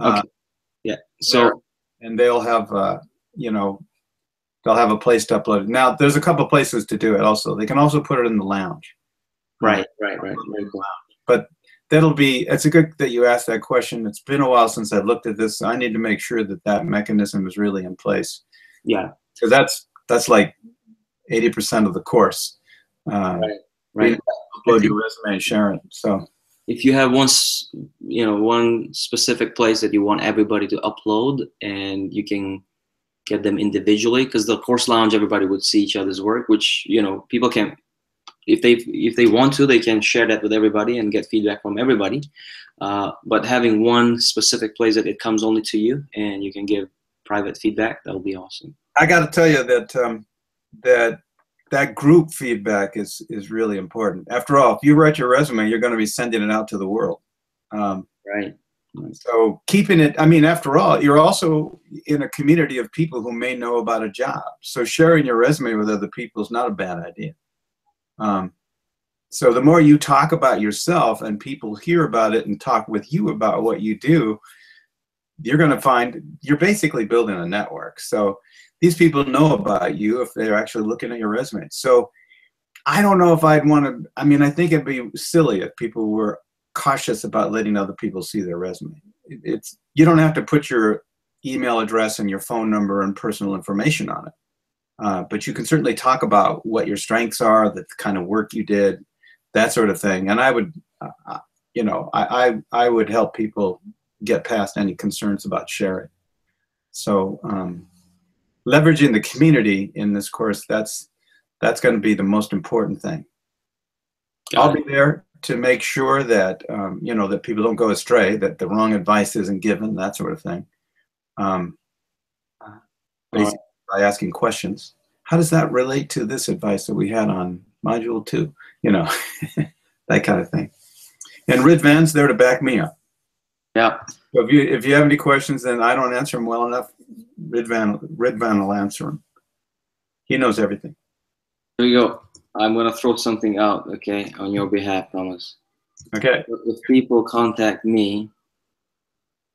Okay. Uh, yeah. So and they'll have uh, you know they'll have a place to upload it. Now there's a couple places to do it. Also, they can also put it in the lounge. Right, right, right. But that'll be. It's a good that you asked that question. It's been a while since I've looked at this. I need to make sure that that mechanism is really in place. Yeah, because that's that's like eighty percent of the course. Uh, right, right. Upload your resume and share it. So if you have one you know one specific place that you want everybody to upload and you can get them individually because the course lounge everybody would see each other's work which you know people can if they if they want to they can share that with everybody and get feedback from everybody. Uh, but having one specific place that it comes only to you and you can give private feedback that will be awesome. I got to tell you that um, that that group feedback is is really important. After all, if you write your resume, you're going to be sending it out to the world. Um, right. So keeping it, I mean, after all, you're also in a community of people who may know about a job. So sharing your resume with other people is not a bad idea. Um, so the more you talk about yourself and people hear about it and talk with you about what you do, you're going to find you're basically building a network. So these people know about you if they're actually looking at your resume. So I don't know if I'd want to. I mean, I think it'd be silly if people were cautious about letting other people see their resume. It's you don't have to put your email address and your phone number and personal information on it, uh, but you can certainly talk about what your strengths are, the kind of work you did, that sort of thing. And I would, uh, uh you know, I, I I would help people get past any concerns about sharing. So. Um, leveraging the community in this course, that's that's going to be the most important thing. Got I'll it. be there to make sure that um, you know that people don't go astray, that the wrong advice isn't given, that sort of thing. Um, by asking questions, how does that relate to this advice that we had on module two? You know, [LAUGHS] that kind of thing. And Ridvan's there to back me up. Yeah. So if you if you have any questions, then I don't answer them well enough. Ridvan Ridvan will answer him. He knows everything. Here we go. I'm gonna throw something out, okay, on your behalf, Thomas. Okay. If people contact me,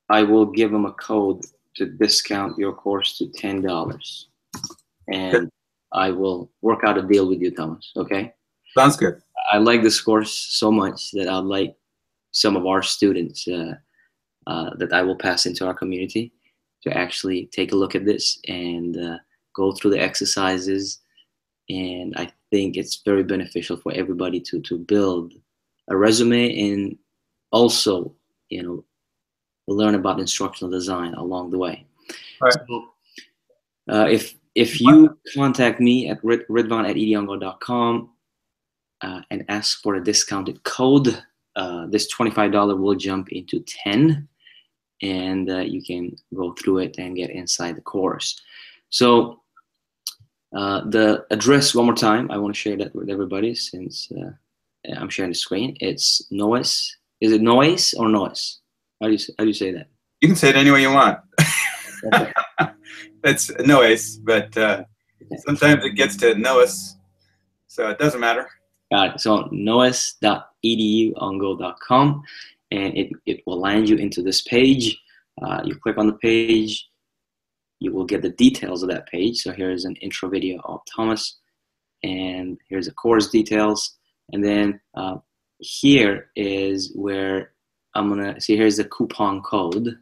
I will give them a code to discount your course to ten dollars, and I will work out a deal with you, Thomas. Okay. Sounds good. I like this course so much that I'd like some of our students uh, uh, that I will pass into our community to actually take a look at this and uh, go through the exercises. And I think it's very beneficial for everybody to to build a resume and also, you know, learn about instructional design along the way. Right. So, uh, if if you contact me at ridvan at eduongo.com uh, and ask for a discounted code, uh, this $25 will jump into 10 and uh, you can go through it and get inside the course. So uh, the address one more time, I want to share that with everybody since uh, I'm sharing the screen. It's Noise. Is it Noise or Noise? How do you, how do you say that? You can say it any way you want. it's [LAUGHS] Noise, but uh, sometimes it gets to Noise, so it doesn't matter. Got it. So knowace.eduongo.com and it, it will land you into this page. Uh, you click on the page, you will get the details of that page. So here is an intro video of Thomas, and here's the course details. And then uh, here is where I'm gonna see. Here's the coupon code,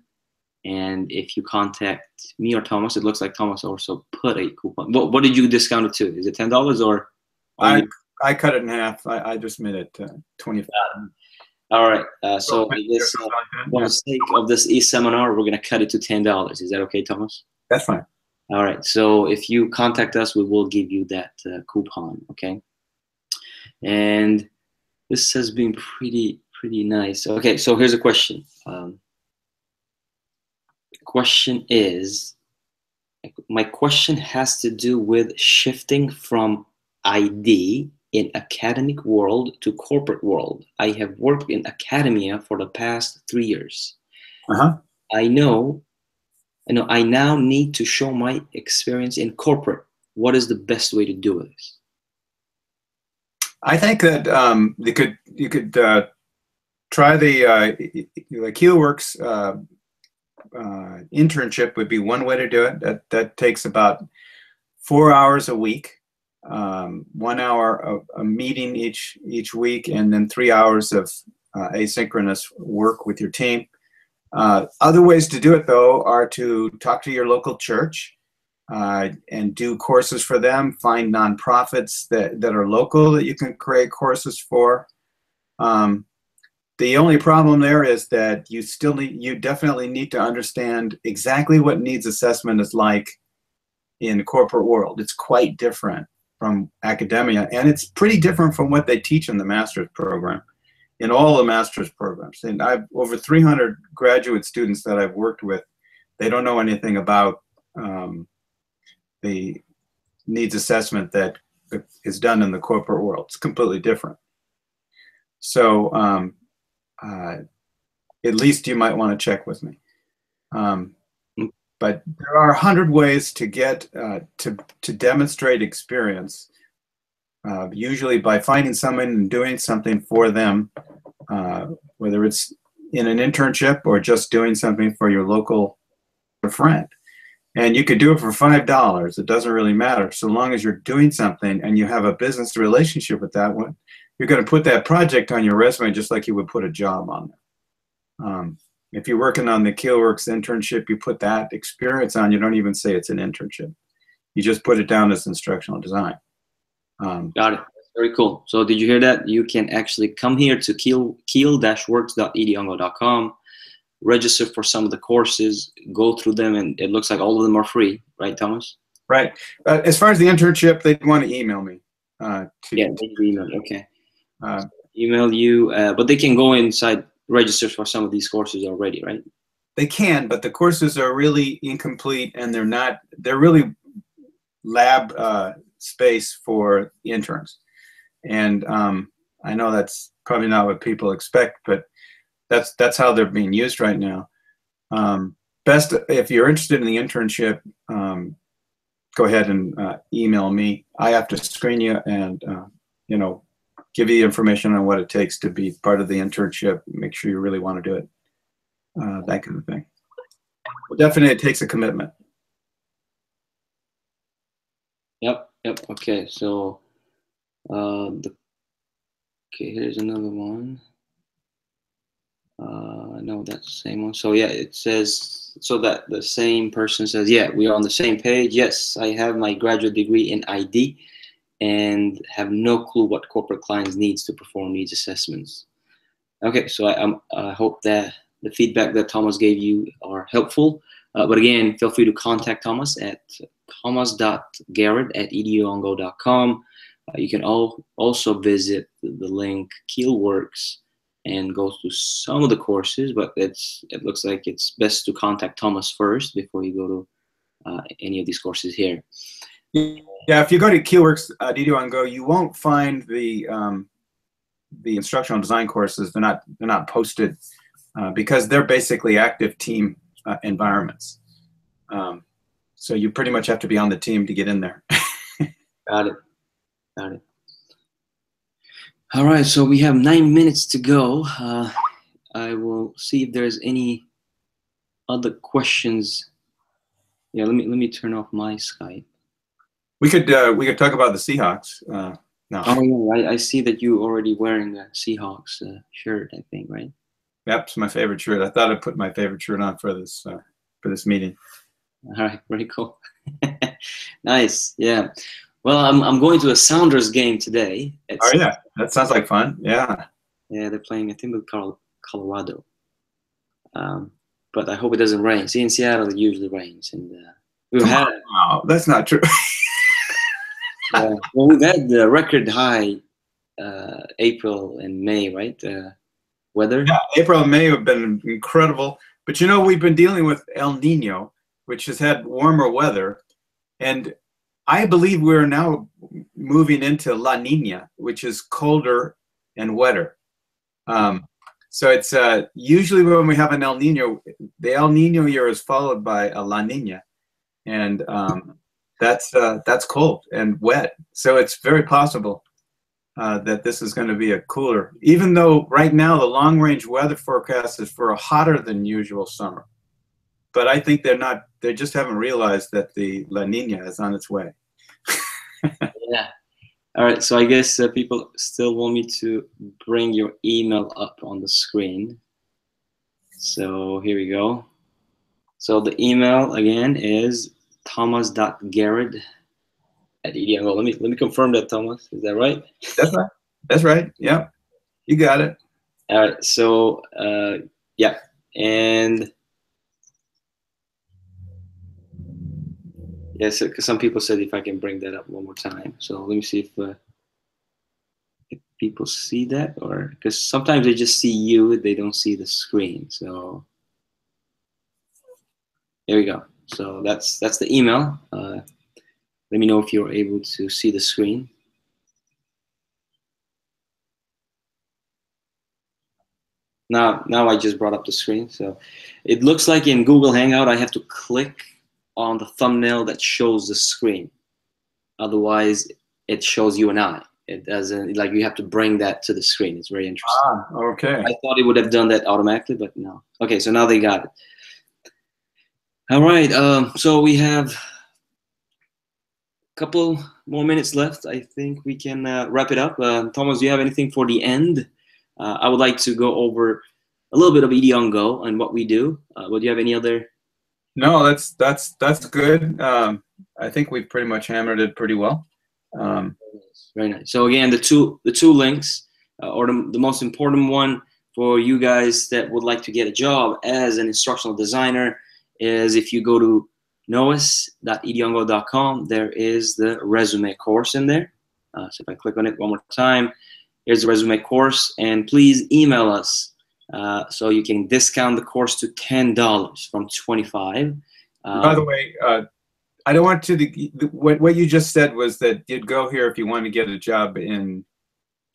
and if you contact me or Thomas, it looks like Thomas also put a coupon. What, what did you discount it to? Is it ten dollars or? I I cut it in half. I, I just made it uh, twenty five. All right. Uh, so this, uh, for the sake of this e-seminar, we're gonna cut it to ten dollars. Is that okay, Thomas? That's fine. All right. So if you contact us, we will give you that uh, coupon. Okay. And this has been pretty pretty nice. Okay. So here's a question. Um, question is, my question has to do with shifting from ID in academic world to corporate world. I have worked in academia for the past three years. Uh-huh. I know, I know. I now need to show my experience in corporate. What is the best way to do this? I think that um, you could you could uh, try the uh, like Keelworks uh, uh, internship would be one way to do it. That that takes about four hours a week um, one hour of a meeting each each week, and then three hours of uh, asynchronous work with your team. Uh, other ways to do it, though, are to talk to your local church uh, and do courses for them. Find nonprofits that, that are local that you can create courses for. Um, the only problem there is that you still need, you definitely need to understand exactly what needs assessment is like in the corporate world. It's quite different from academia, and it's pretty different from what they teach in the master's program, in all the master's programs. And I've over 300 graduate students that I've worked with. They don't know anything about um, the needs assessment that is done in the corporate world. It's completely different. So um, uh, at least you might want to check with me. Um, but there are a hundred ways to get uh, to to demonstrate experience. Uh, usually by finding someone and doing something for them, uh, whether it's in an internship or just doing something for your local friend. And you could do it for five dollars. It doesn't really matter so long as you're doing something and you have a business relationship with that one. You're going to put that project on your resume just like you would put a job on there. Um, if you're working on the Keelworks internship, you put that experience on. You don't even say it's an internship. You just put it down as instructional design. Um, Got it. Very cool. So did you hear that? You can actually come here to keel, keelworks.eduongo.com, register for some of the courses, go through them, and it looks like all of them are free, right, Thomas? Right. Uh, as far as the internship, they'd want to email me. Uh, to, yeah, email. Okay. Uh, email you, uh, but they can go inside register for some of these courses already, right? They can, but the courses are really incomplete and they're not, they're really lab uh, space for interns. And um, I know that's probably not what people expect, but that's that's how they're being used right now. Um, best if you're interested in the internship, um, go ahead and uh, email me. I have to screen you and uh, you know give you information on what it takes to be part of the internship, make sure you really want to do it, uh, that kind of thing. Well, definitely, it takes a commitment. Yep, yep. Okay, so uh, the okay, here's another one. Uh, no, that's the same one. So yeah, it says so that the same person says, yeah, we are on the same page. Yes, I have my graduate degree in ID and have no clue what corporate clients needs to perform needs assessments. Okay, so I, I hope that the feedback that Thomas gave you are helpful. Uh, but again, feel free to contact Thomas at thomas.garrod at eduongo.com. Uh, you can all, also visit the link Keelworks and go through some of the courses, but it's it looks like it's best to contact Thomas first before you go to uh, any of these courses here. Yeah, if you go to Keelworks uh, DDO on Go, you won't find the um, the instructional design courses. They're not they're not posted uh, because they're basically active team uh, environments. Um, so you pretty much have to be on the team to get in there. [LAUGHS] Got it. Got it. All right, so we have nine minutes to go. Uh, I will see if there's any other questions Yeah, let me let me turn off my Skype. We could uh, we could talk about the Seahawks. Uh, no. Oh yeah, I, I see that you already wearing a Seahawks uh, shirt. I think right. Yep, it's my favorite shirt. I thought I'd put my favorite shirt on for this uh, for this meeting. All right, [LAUGHS] very cool. [LAUGHS] nice. Yeah. Well, I'm I'm going to a Sounders game today. oh yeah, that sounds like fun. Yeah. Yeah, they're playing. I think with Colorado. Um, but I hope it doesn't rain. See, in Seattle, it usually rains, and uh, we've had. Oh, that's not true. [LAUGHS] uh, well, we've had the record high uh, April and May, right? Uh, weather. Yeah, April and May have been incredible. But you know, we've been dealing with El Nino, which has had warmer weather, and I believe we're now moving into La Nina, which is colder and wetter. Um, so it's uh, usually when we have an El Nino, the El Nino year is followed by a La Nina, and um, that's uh, that's cold and wet. So it's very possible uh, that this is going to be a cooler. Even though right now the long range weather forecast is for a hotter than usual summer, but I think they're not. They just haven't realized that the La Nina is on its way. [LAUGHS] yeah. All right, so I guess uh, people still want me to bring your email up on the screen. So here we go. So the email again is thomas.garrod at EDMO. Let me let me confirm that, Thomas. Is that right? That's right. That's right. Yeah, you got it. All right. So uh, yeah, and Yes, because some people said if I can bring that up one more time. So let me see if, uh, if people see that or because sometimes they just see you, they don't see the screen. So there we go. So that's that's the email. Uh, let me know if you're able to see the screen. Now, now I just brought up the screen. So it looks like in Google Hangout, I have to click on the thumbnail that shows the screen. Otherwise, it shows you and I. It doesn't like you have to bring that to the screen. It's very interesting. Ah, okay. I thought it would have done that automatically, but no. Okay, so now they got it. All right. Um, so we have a couple more minutes left. I think we can uh, wrap it up. Uh, Thomas, do you have anything for the end? Uh, I would like to go over a little bit of ED on Go and what we do. Uh, but do you have any other no, that's that's that's good. Um, I think we pretty much hammered it pretty well. Um, Very nice. So again, the two the two links, uh, or the, the most important one for you guys that would like to get a job as an instructional designer is if you go to knowace.eduongo.com, there is the resume course in there. Uh, so if I click on it one more time, here's the resume course, and please email us uh, so you can discount the course to ten dollars from twenty five. Um, By the way, uh, I don't want to. The, the, what what you just said was that you'd go here if you want to get a job in.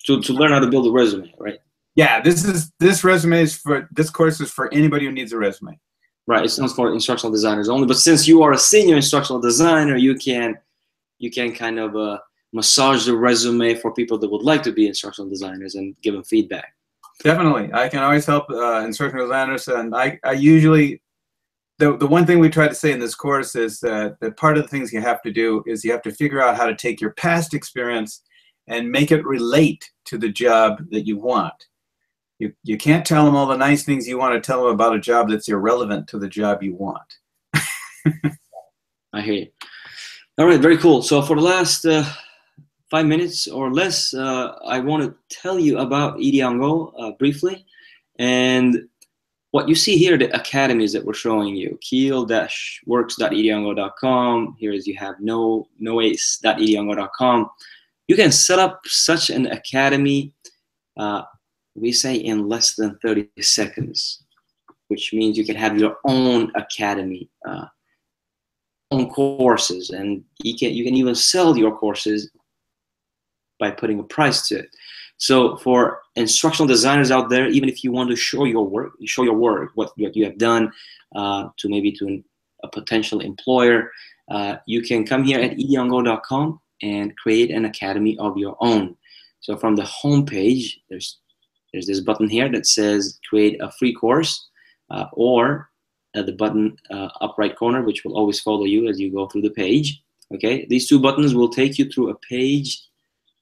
To to learn how to build a resume, right? Yeah, this is this resume is for this course is for anybody who needs a resume. Right, it's not for instructional designers only. But since you are a senior instructional designer, you can you can kind of uh, massage the resume for people that would like to be instructional designers and give them feedback. Definitely, I can always help uh, instructional designers, and I, I usually the, the one thing we try to say in this course is that, that part of the things you have to do is you have to figure out how to take your past experience and make it relate to the job that you want. You, you can't tell them all the nice things you want to tell them about a job that's irrelevant to the job you want. I hear you. All right, very cool. So for the last uh, five minutes or less, uh, I want to tell you about ED on Go uh, briefly. And what you see here, the academies that we're showing you, keelworks.eduongo.com. Here is you have no knowace.eduongo.com. You can set up such an academy, uh, we say in less than 30 seconds, which means you can have your own academy, uh, own courses, and you can, you can even sell your courses by putting a price to it. So for instructional designers out there, even if you want to show your work, show your work, what, what you have done uh, to maybe to a potential employer, uh, you can come here at eduongo.com and create an academy of your own. So from the home page, there's there's this button here that says create a free course uh, or uh, the button uh, up right corner, which will always follow you as you go through the page. Okay, these two buttons will take you through a page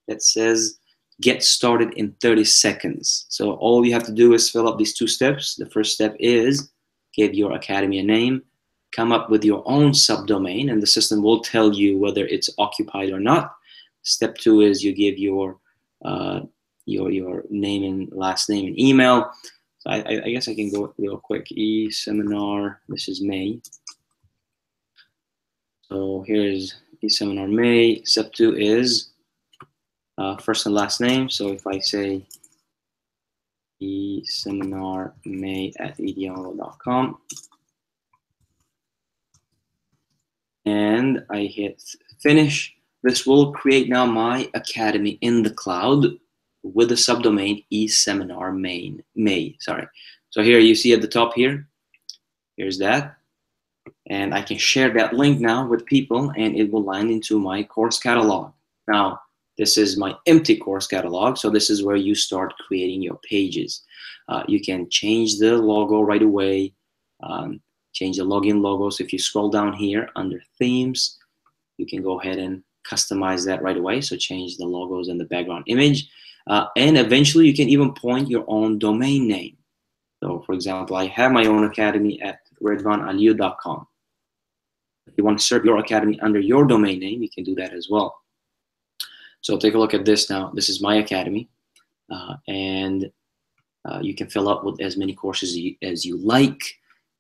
that says get started in 30 seconds. So all you have to do is fill up these two steps. The first step is give your academy a name, come up with your own subdomain, and the system will tell you whether it's occupied or not. Step two is you give your uh, your your name and last name and email. So I, I guess I can go real quick. E seminar. This is May. So here's e seminar May. Step two is uh, first and last name. So if I say e seminar May at eduongo.com and I hit finish, this will create now my academy in the cloud with the subdomain eSeminar main May. Sorry. So here you see at the top here, here's that. And I can share that link now with people and it will land into my course catalog. Now, this is my empty course catalog. So this is where you start creating your pages. Uh, you can change the logo right away, um, change the login logo. So if you scroll down here under themes, you can go ahead and customize that right away. So change the logos and the background image. Uh, and eventually you can even point your own domain name. So for example, I have my own academy at ridvanaliu.com. If you want to serve your academy under your domain name, you can do that as well. So take a look at this now. This is my academy. Uh, and uh, you can fill up with as many courses you, as you like.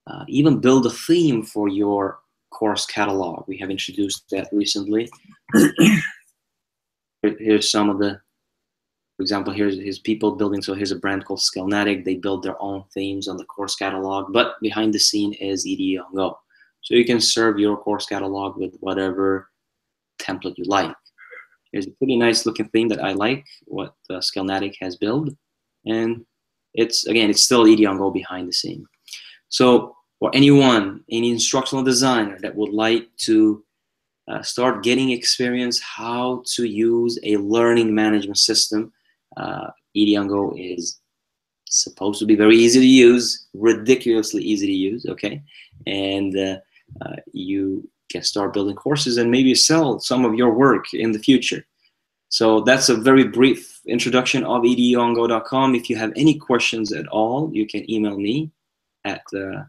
Uh, even build a theme for your course catalog. We have introduced that recently. [CLEARS THROAT] here's some of the, for example, here's his people building. So here's a brand called Skillnatic. They build their own themes on the course catalog, but behind the scene is EDU. So you can serve your course catalog with whatever template you like. Here's a pretty nice looking theme that I like, what uh, Skillnatic has built. And it's, again, it's still ED behind the scene. So for anyone, any instructional designer that would like to uh, start getting experience how to use a learning management system, uh, ED is supposed to be very easy to use, ridiculously easy to use, okay? And uh, uh, you can start building courses and maybe sell some of your work in the future. So that's a very brief introduction of eduongo.com. If you have any questions at all, you can email me at uh,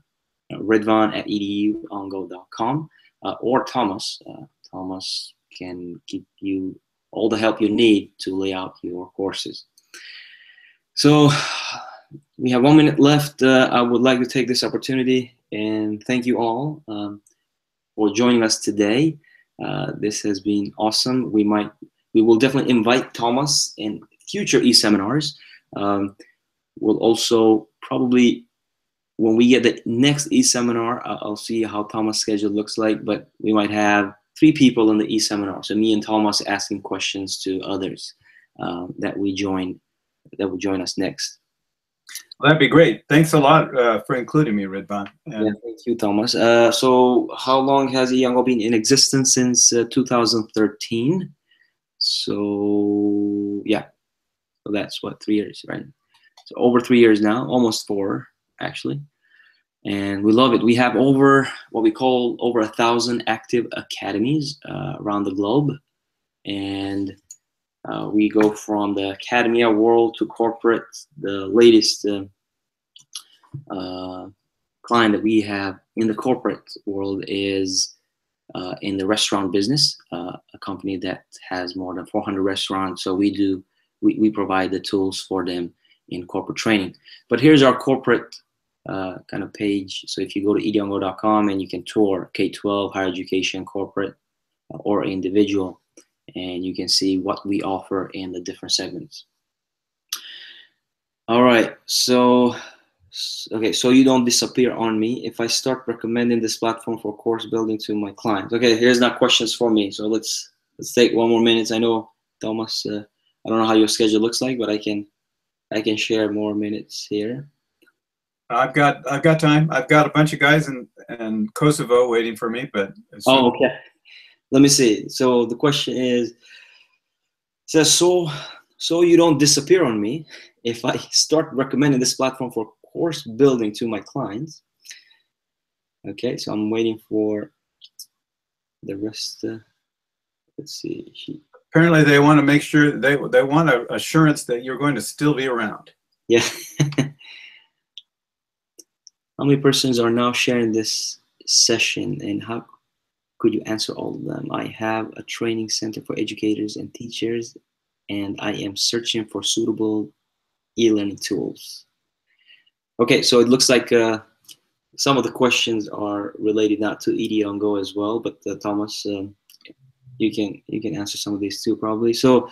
ridvan at eduongo.com uh, or Thomas. Uh, Thomas can give you all the help you need to lay out your courses. So we have one minute left. Uh, I would like to take this opportunity and thank you all um, for joining us today. Uh, this has been awesome. We might, we will definitely invite Thomas in future e-seminars. Um, we'll also probably, when we get the next e-seminar, I'll see how Thomas' schedule looks like, but we might have three people in the e-seminar. So me and Thomas asking questions to others uh, that we join, that will join us next. Well, that'd be great. Thanks a lot uh, for including me, Ridvan. And yeah, thank you, Thomas. Uh, so, how long has eYango been in existence? Since uh, 2013. So, yeah. So that's what three years, right? So over three years now, almost four actually, and we love it. We have over what we call over a thousand active academies uh, around the globe, and uh, we go from the academia world to corporate. The latest uh, uh, client that we have in the corporate world is uh, in the restaurant business, uh, a company that has more than 400 restaurants. So we do we, we provide the tools for them in corporate training. But here's our corporate uh, kind of page. So if you go to eduongo.com and you can tour K-12, higher education, corporate, or individual, and you can see what we offer in the different segments. All right, so okay, so you don't disappear on me if I start recommending this platform for course building to my clients. Okay, here's not questions for me, so let's let's take one more minute. I know Thomas, uh, I don't know how your schedule looks like, but I can I can share more minutes here. I've got I've got time. I've got a bunch of guys in in Kosovo waiting for me, but oh, okay let me see. So the question is, says so so you don't disappear on me if I start recommending this platform for course building to my clients. Okay, so I'm waiting for the rest. Uh, let's see. She, Apparently, they want to make sure they they want a assurance that you're going to still be around. yeah. [LAUGHS] how many persons are now sharing this session and how could you answer all of them? I have a training center for educators and teachers and I am searching for suitable e-learning tools. Okay, so it looks like uh, some of the questions are related not to EDU on Go as well, but uh, Thomas, um, you can you can answer some of these too probably. So,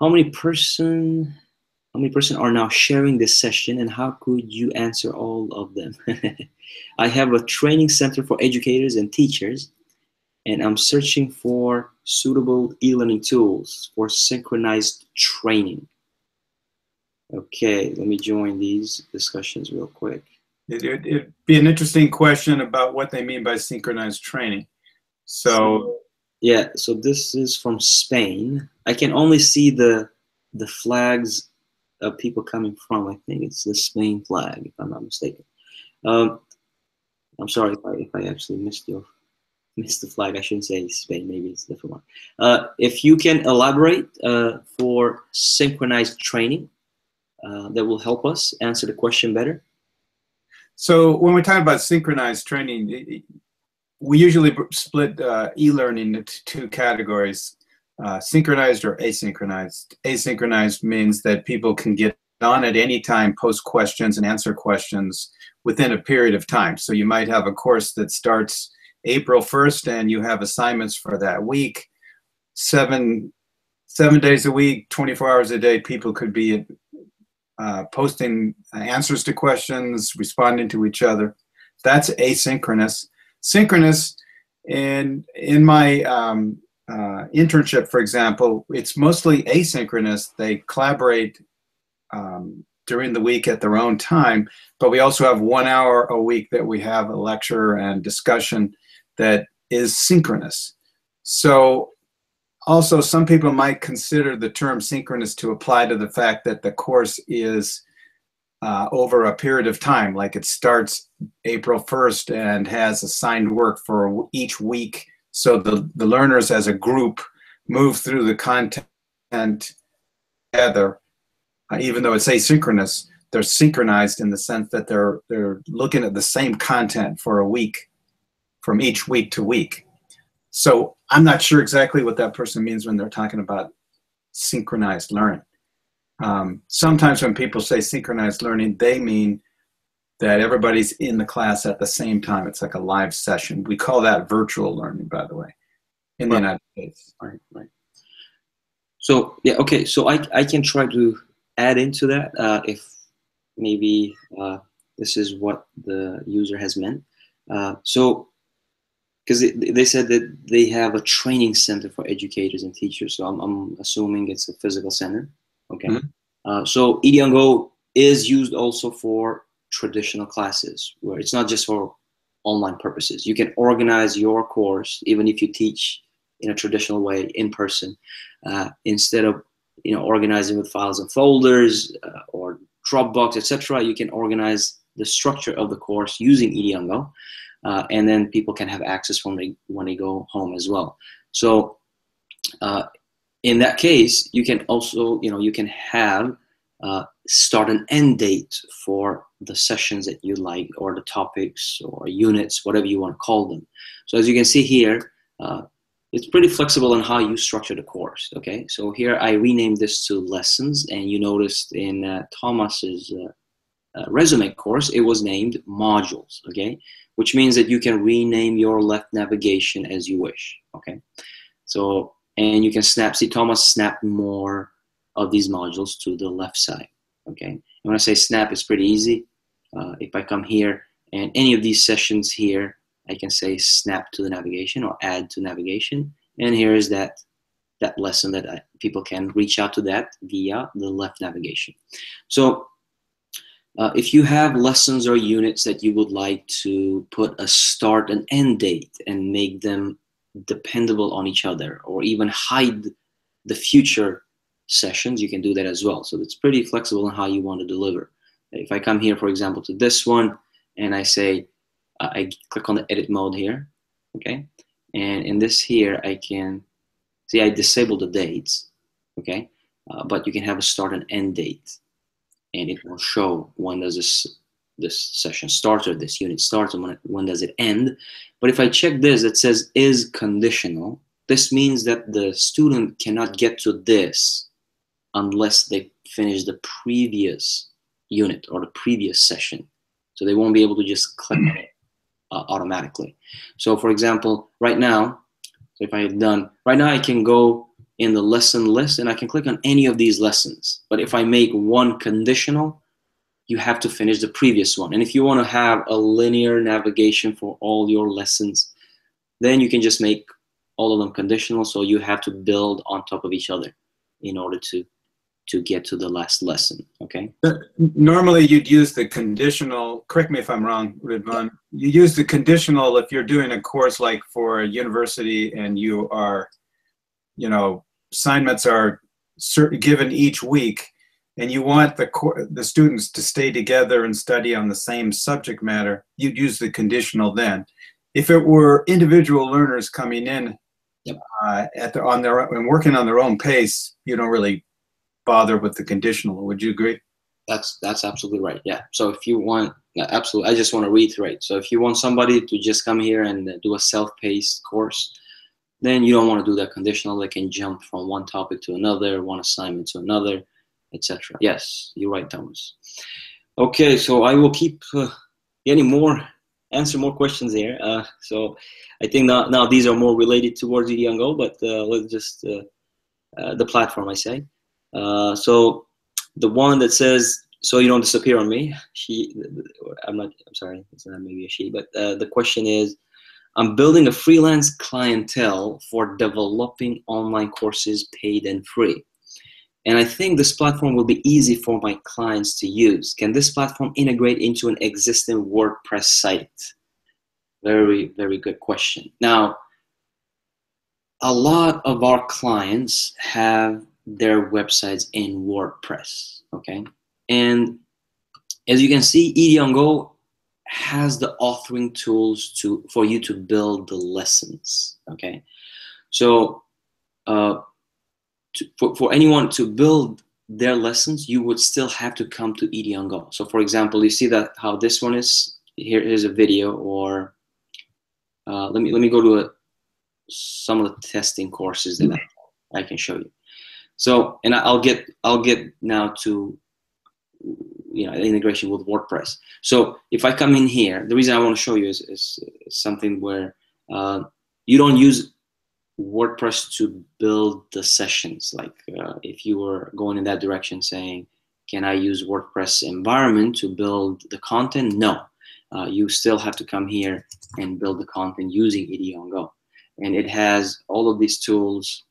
how many person how many person are now sharing this session, and how could you answer all of them? [LAUGHS] I have a training center for educators and teachers, and I'm searching for suitable e-learning tools for synchronized training. Okay, let me join these discussions real quick. It, it'd be an interesting question about what they mean by synchronized training. So, Yeah, so this is from Spain. I can only see the the flags of people coming from. I think it's the Spain flag, if I'm not mistaken. Um, I'm sorry if I if I actually missed your [LAUGHS] missed the flag. I shouldn't say Spain. Maybe it's a different one. Uh, if you can elaborate uh, for synchronized training, uh, that will help us answer the question better. so when we talk about synchronized training, it- we usually split uh, e-learning into two categories: uh, synchronized or asynchronized. Asynchronized means that people can get on at any time, post questions and answer questions within a period of time. So you might have a course that starts April 1st, and you have assignments for that week. Seven seven days a week, 24 hours a day, people could be uh, posting answers to questions, responding to each other. That's asynchronous. Synchronous, in in my um, uh, internship, for example, it's mostly asynchronous. They collaborate um, during the week at their own time, but we also have one hour a week that we have a lecture and discussion that is synchronous. So also some people might consider the term synchronous to apply to the fact that the course is uh, over a period of time, like it starts April 1st and has assigned work for each week. So the, the learners as a group move through the content together, uh, even though it's asynchronous, they're synchronized in the sense that they're, they're looking at the same content for a week from each week to week. So I'm not sure exactly what that person means when they're talking about synchronized learning. Um, sometimes when people say synchronized learning, they mean that everybody's in the class at the same time. It's like a live session. We call that virtual learning, by the way, in the United States. Right, right. So yeah, okay. So I I can try to add into that uh, if maybe uh, this is what the user has meant. Uh, so because they said that they have a training center for educators and teachers, so I'm, I'm assuming it's a physical center. Okay. Mhm. Uh, so ED is used also for traditional classes, where it's not just for online purposes. You can organize your course even if you teach in a traditional way in person uh, instead of you know organizing with files and folders uh, or Dropbox, etc. You can organize the structure of the course using EDU on Go, uh, and then people can have access when they when they go home as well. So uh, in that case, you can also you know you can have uh, start and end date for the sessions that you like or the topics or units, whatever you want to call them. So as you can see here, uh, it's pretty flexible on how you structure the course. Okay, so here I renamed this to lessons, and you noticed in uh, Thomas's uh, uh, resume course, it was named modules. Okay, which means that you can rename your left navigation as you wish. Okay, so and you can snap. See, Thomas snapped more of these modules to the left side. Okay, and when I say snap, it's pretty easy. Uh, if I come here and any of these sessions here, I can say snap to the navigation or add to navigation. And here is that that lesson that I, people can reach out to that via the left navigation. So uh, if you have lessons or units that you would like to put a start and end date and make them dependable on each other or even hide the future sessions, you can do that as well. So it's pretty flexible on how you want to deliver. If I come here, for example, to this one and I say uh, I click on the edit mode here, okay? And in this here, I can, see I disable the dates, okay? Uh, but you can have a start and end date and it will show when does this this session start or this unit starts and when, when does it end. But if I check this, it says is conditional. This means that the student cannot get to this unless they finish the previous unit or the previous session. So they won't be able to just click on it uh, automatically. So for example, right now, if I have done, right now I can go in the lesson list and I can click on any of these lessons. But if I make one conditional, you have to finish the previous one. And if you want to have a linear navigation for all your lessons, then you can just make all of them conditional. So you have to build on top of each other in order to to get to the last lesson. Okay. Normally, you'd use the conditional. Correct me if I'm wrong, Ridvan. You use the conditional if you're doing a course like for a university and you are, you know, assignments are given each week and you want the the students to stay together and study on the same subject matter, you'd use the conditional then. If it were individual learners coming in yep. uh, at their, on their and working on their own pace, you don't really bother with the conditional. Would you agree? That's that's absolutely right. Yeah. So if you want, absolutely, I just want to reiterate. So if you want somebody to just come here and do a self-paced course, then you don't want to do that conditional. They can jump from one topic to another, one assignment to another etc. Yes, you're right, Thomas. Okay, so I will keep uh, getting more, answer more questions here. Uh, so I think now, now these are more related towards on Go, but uh, let's just, uh, uh, the platform I say. Uh, so the one that says, so you don't disappear on me, she, I'm not, I'm sorry, it's not maybe a she, but the question is, I'm building a freelance clientele for developing online courses paid and free. And I think this platform will be easy for my clients to use. Can this platform integrate into an existing WordPress site? Very, very good question. Now, a lot of our clients have their websites in WordPress, okay? And as you can see, EDU on Go has the authoring tools to for you to build the lessons, okay? So uh, to, for, for anyone to build their lessons, you would still have to come to EDU on Go. So for example, you see that how this one is, here is a video or uh, let me let me go to a, some of the testing courses that I, I can show you. So, and I'll get I'll get now to you know integration with WordPress. So if I come in here, the reason I want to show you is, is, something where uh, you don't use WordPress to build the sessions. Like uh, if you were going in that direction saying, can I use WordPress environment to build the content? No, uh, you still have to come here and build the content using EDU on Go. And it has all of these tools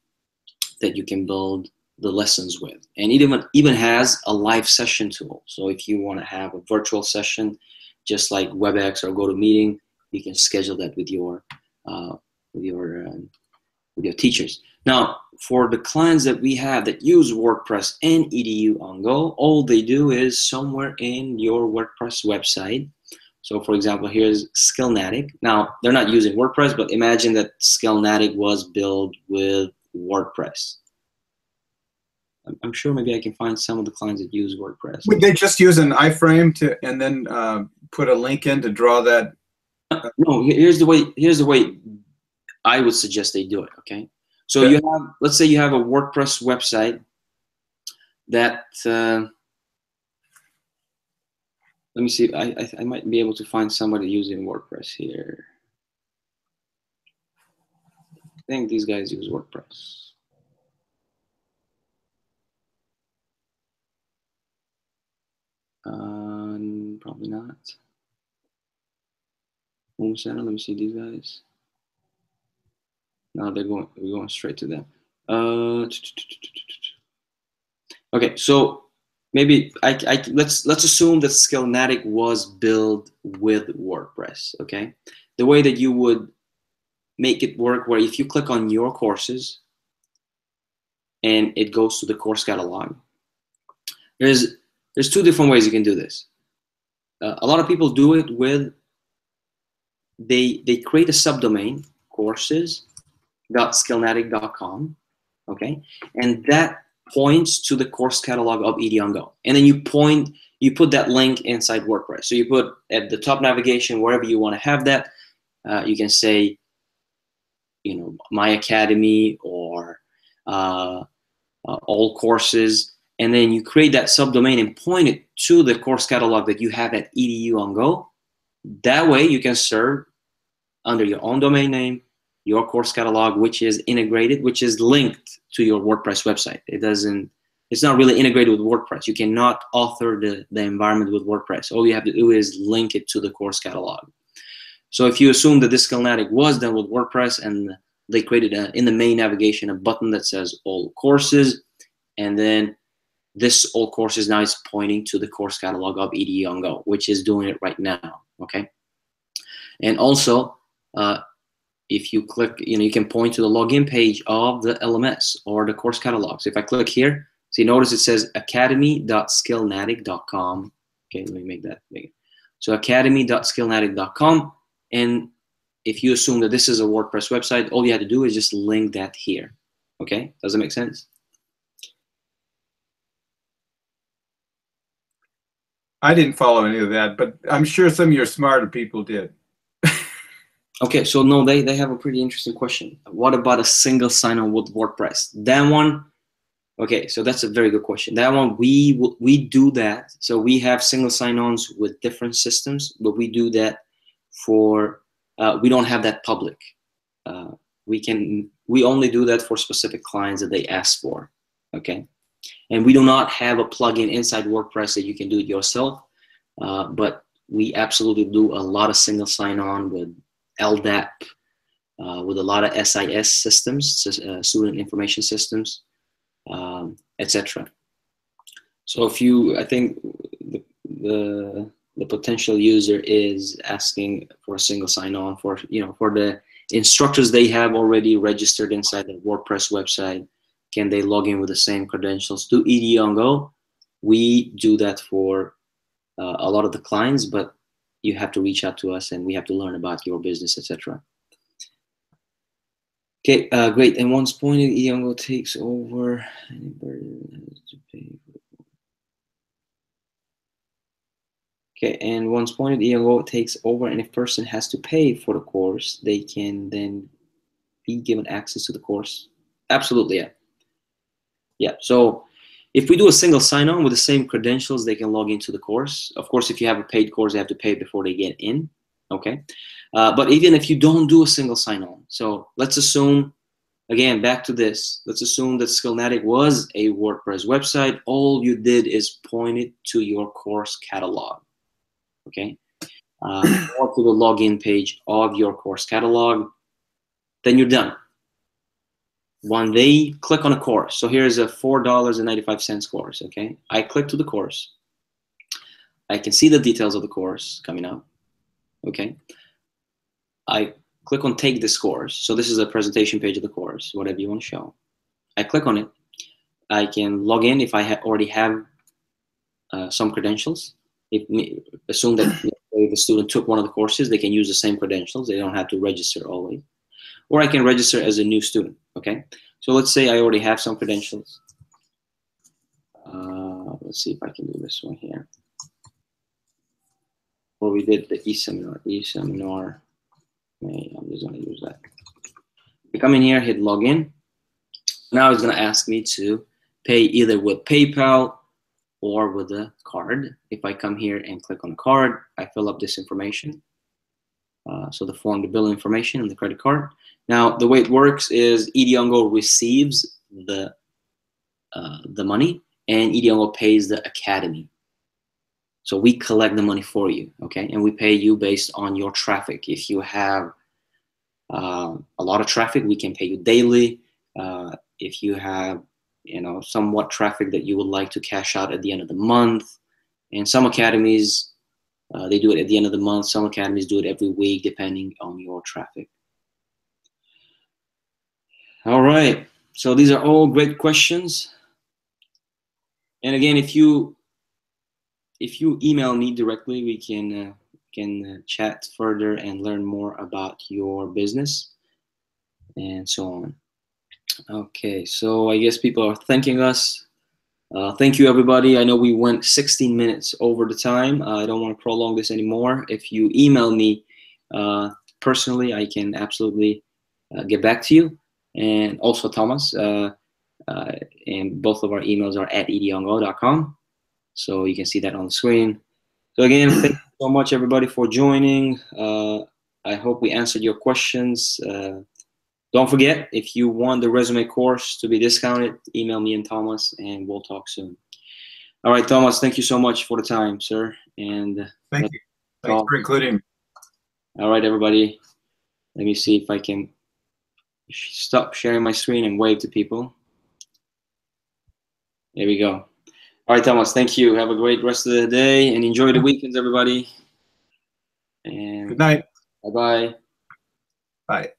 that you can build the lessons with. And even, even has a live session tool. So if you want to have a virtual session, just like WebEx or GoToMeeting, you can schedule that with your, uh, with your um, with your teachers. Now, for the clients that we have that use WordPress and EDU on Go, all they do is somewhere in your WordPress website. So for example, here's Skillnatic. Now, they're not using WordPress, but imagine that Skillnatic was built with WordPress. I'm sure maybe I can find some of the clients that use WordPress. Would they just use an iframe to and then uh, put a link in to draw that? No, here's the way. Here's the way I would suggest they do it. Okay, so you have let's say you have a WordPress website that uh, let me see. I, I I might be able to find somebody using WordPress here. I think these guys use WordPress. Uh, probably not. Home Center, let me see these guys. No, they're going. We're going straight to them. Uh, okay, so maybe I, I let's let's assume that Skillnatic was built with WordPress. Okay, the way that you would make it work, where if you click on your courses and it goes to the course catalog, there's there's two different ways you can do this. Uh, a lot of people do it with they they create a subdomain courses.skillnatic.com, okay, and that points to the course catalog of ED and then you point you put that link inside WordPress. So you put at the top navigation wherever you want to have that. Uh, you can say, you know, my academy or uh, uh, all courses, and then you create that subdomain and point it to the course catalog that you have at edu on go. That way you can serve under your own domain name, your course catalog, which is integrated, which is linked to your WordPress website. It doesn't, it's not really integrated with WordPress. You cannot author the, the environment with WordPress. All you have to do is link it to the course catalog. So if you assume that this Skillnatic was done with WordPress and they created a, in the main navigation a button that says all courses, and then this all courses now is pointing to the course catalog of Go, which is doing it right now, okay? And also, uh, if you click, you know, you can point to the login page of the LMS or the course catalog. So if I click here, see, notice it says academy.skillnatic.com. Okay, let me make that bigger. So academy.skillnatic.com, and if you assume that this is a WordPress website, all you have to do is just link that here. Okay, does that make sense? I didn't follow any of that, but I'm sure some of your smarter people did. [LAUGHS] okay, so no, they, they have a pretty interesting question. What about a single sign-on with WordPress? That one, okay, so that's a very good question. That one, we we do that. So we have single sign-ons with different systems, but we do that for, uh, we don't have that public. Uh, we can, we only do that for specific clients that they ask for, okay? And we do not have a plugin inside WordPress that you can do it yourself, uh, but we absolutely do a lot of single sign-on with LDAP, uh, with a lot of SIS systems, uh, student information systems, um, etc. So if you, I think the, the, the potential user is asking for a single sign-on for, you know, for the instructors they have already registered inside the WordPress website can they log in with the same credentials to ED? We do that for uh, a lot of the clients, but you have to reach out to us and we have to learn about your business, etc. Okay, uh, great. And once pointed, EDU on Go takes over. Okay, and once pointed, ED on takes over, and if person has to pay for the course, they can then be given access to the course. Absolutely, yeah. Yeah, so if we do a single sign-on with the same credentials, they can log into the course. Of course, if you have a paid course, they have to pay before they get in, okay? Uh, but even if you don't do a single sign-on, so let's assume, again, back to this, let's assume that Skillnatic was a WordPress website. All you did is point it to your course catalog, okay? Uh, or to the login page of your course catalog, then you're done when they click on a course, so here's a $4.95 course, okay? I click to the course. I can see the details of the course coming up, okay? I click on take this course. So this is a presentation page of the course, whatever you want to show. I click on it. I can log in if I ha already have uh, some credentials. If assume that the student took one of the courses, they can use the same credentials. They don't have to register always or I can register as a new student, okay? So let's say I already have some credentials. Uh, let's see if I can do this one here. Or we did the e-seminar, e-seminar, I'm just gonna use that. I come in here, hit login. Now it's gonna ask me to pay either with PayPal or with a card. If I come here and click on the card, I fill up this information. Uh, so the form, the bill information, and the credit card. Now, the way it works is ED receives the, uh, the money and ED pays the academy. So we collect the money for you, okay? And we pay you based on your traffic. If you have uh, a lot of traffic, we can pay you daily. Uh, if you have, you know, somewhat traffic that you would like to cash out at the end of the month, and some academies, uh, they do it at the end of the month. Some academies do it every week, depending on your traffic. All right. So these are all great questions. And again, if you if you email me directly, we can uh, can uh, chat further and learn more about your business and so on. Okay, so I guess people are thanking us. Uh, thank you, everybody. I know we went 16 minutes over the time. Uh, I don't want to prolong this anymore. If you email me uh, personally, I can absolutely uh, get back to you. And also Thomas, uh, uh, and both of our emails are at eduongo.com. So you can see that on the screen. So again, thank you so much, everybody, for joining. I hope we answered your questions. Don't forget, if you want the resume course to be discounted, email me and Thomas, and we'll talk soon. All right, Thomas, thank you so much for the time, sir. And thank you. Thanks for including. All right, everybody. Let me see if I can stop sharing my screen and wave to people. There we go. All right, Thomas, thank you. Have a great rest of the day and enjoy the weekends, everybody. And good night. Bye-bye. Bye.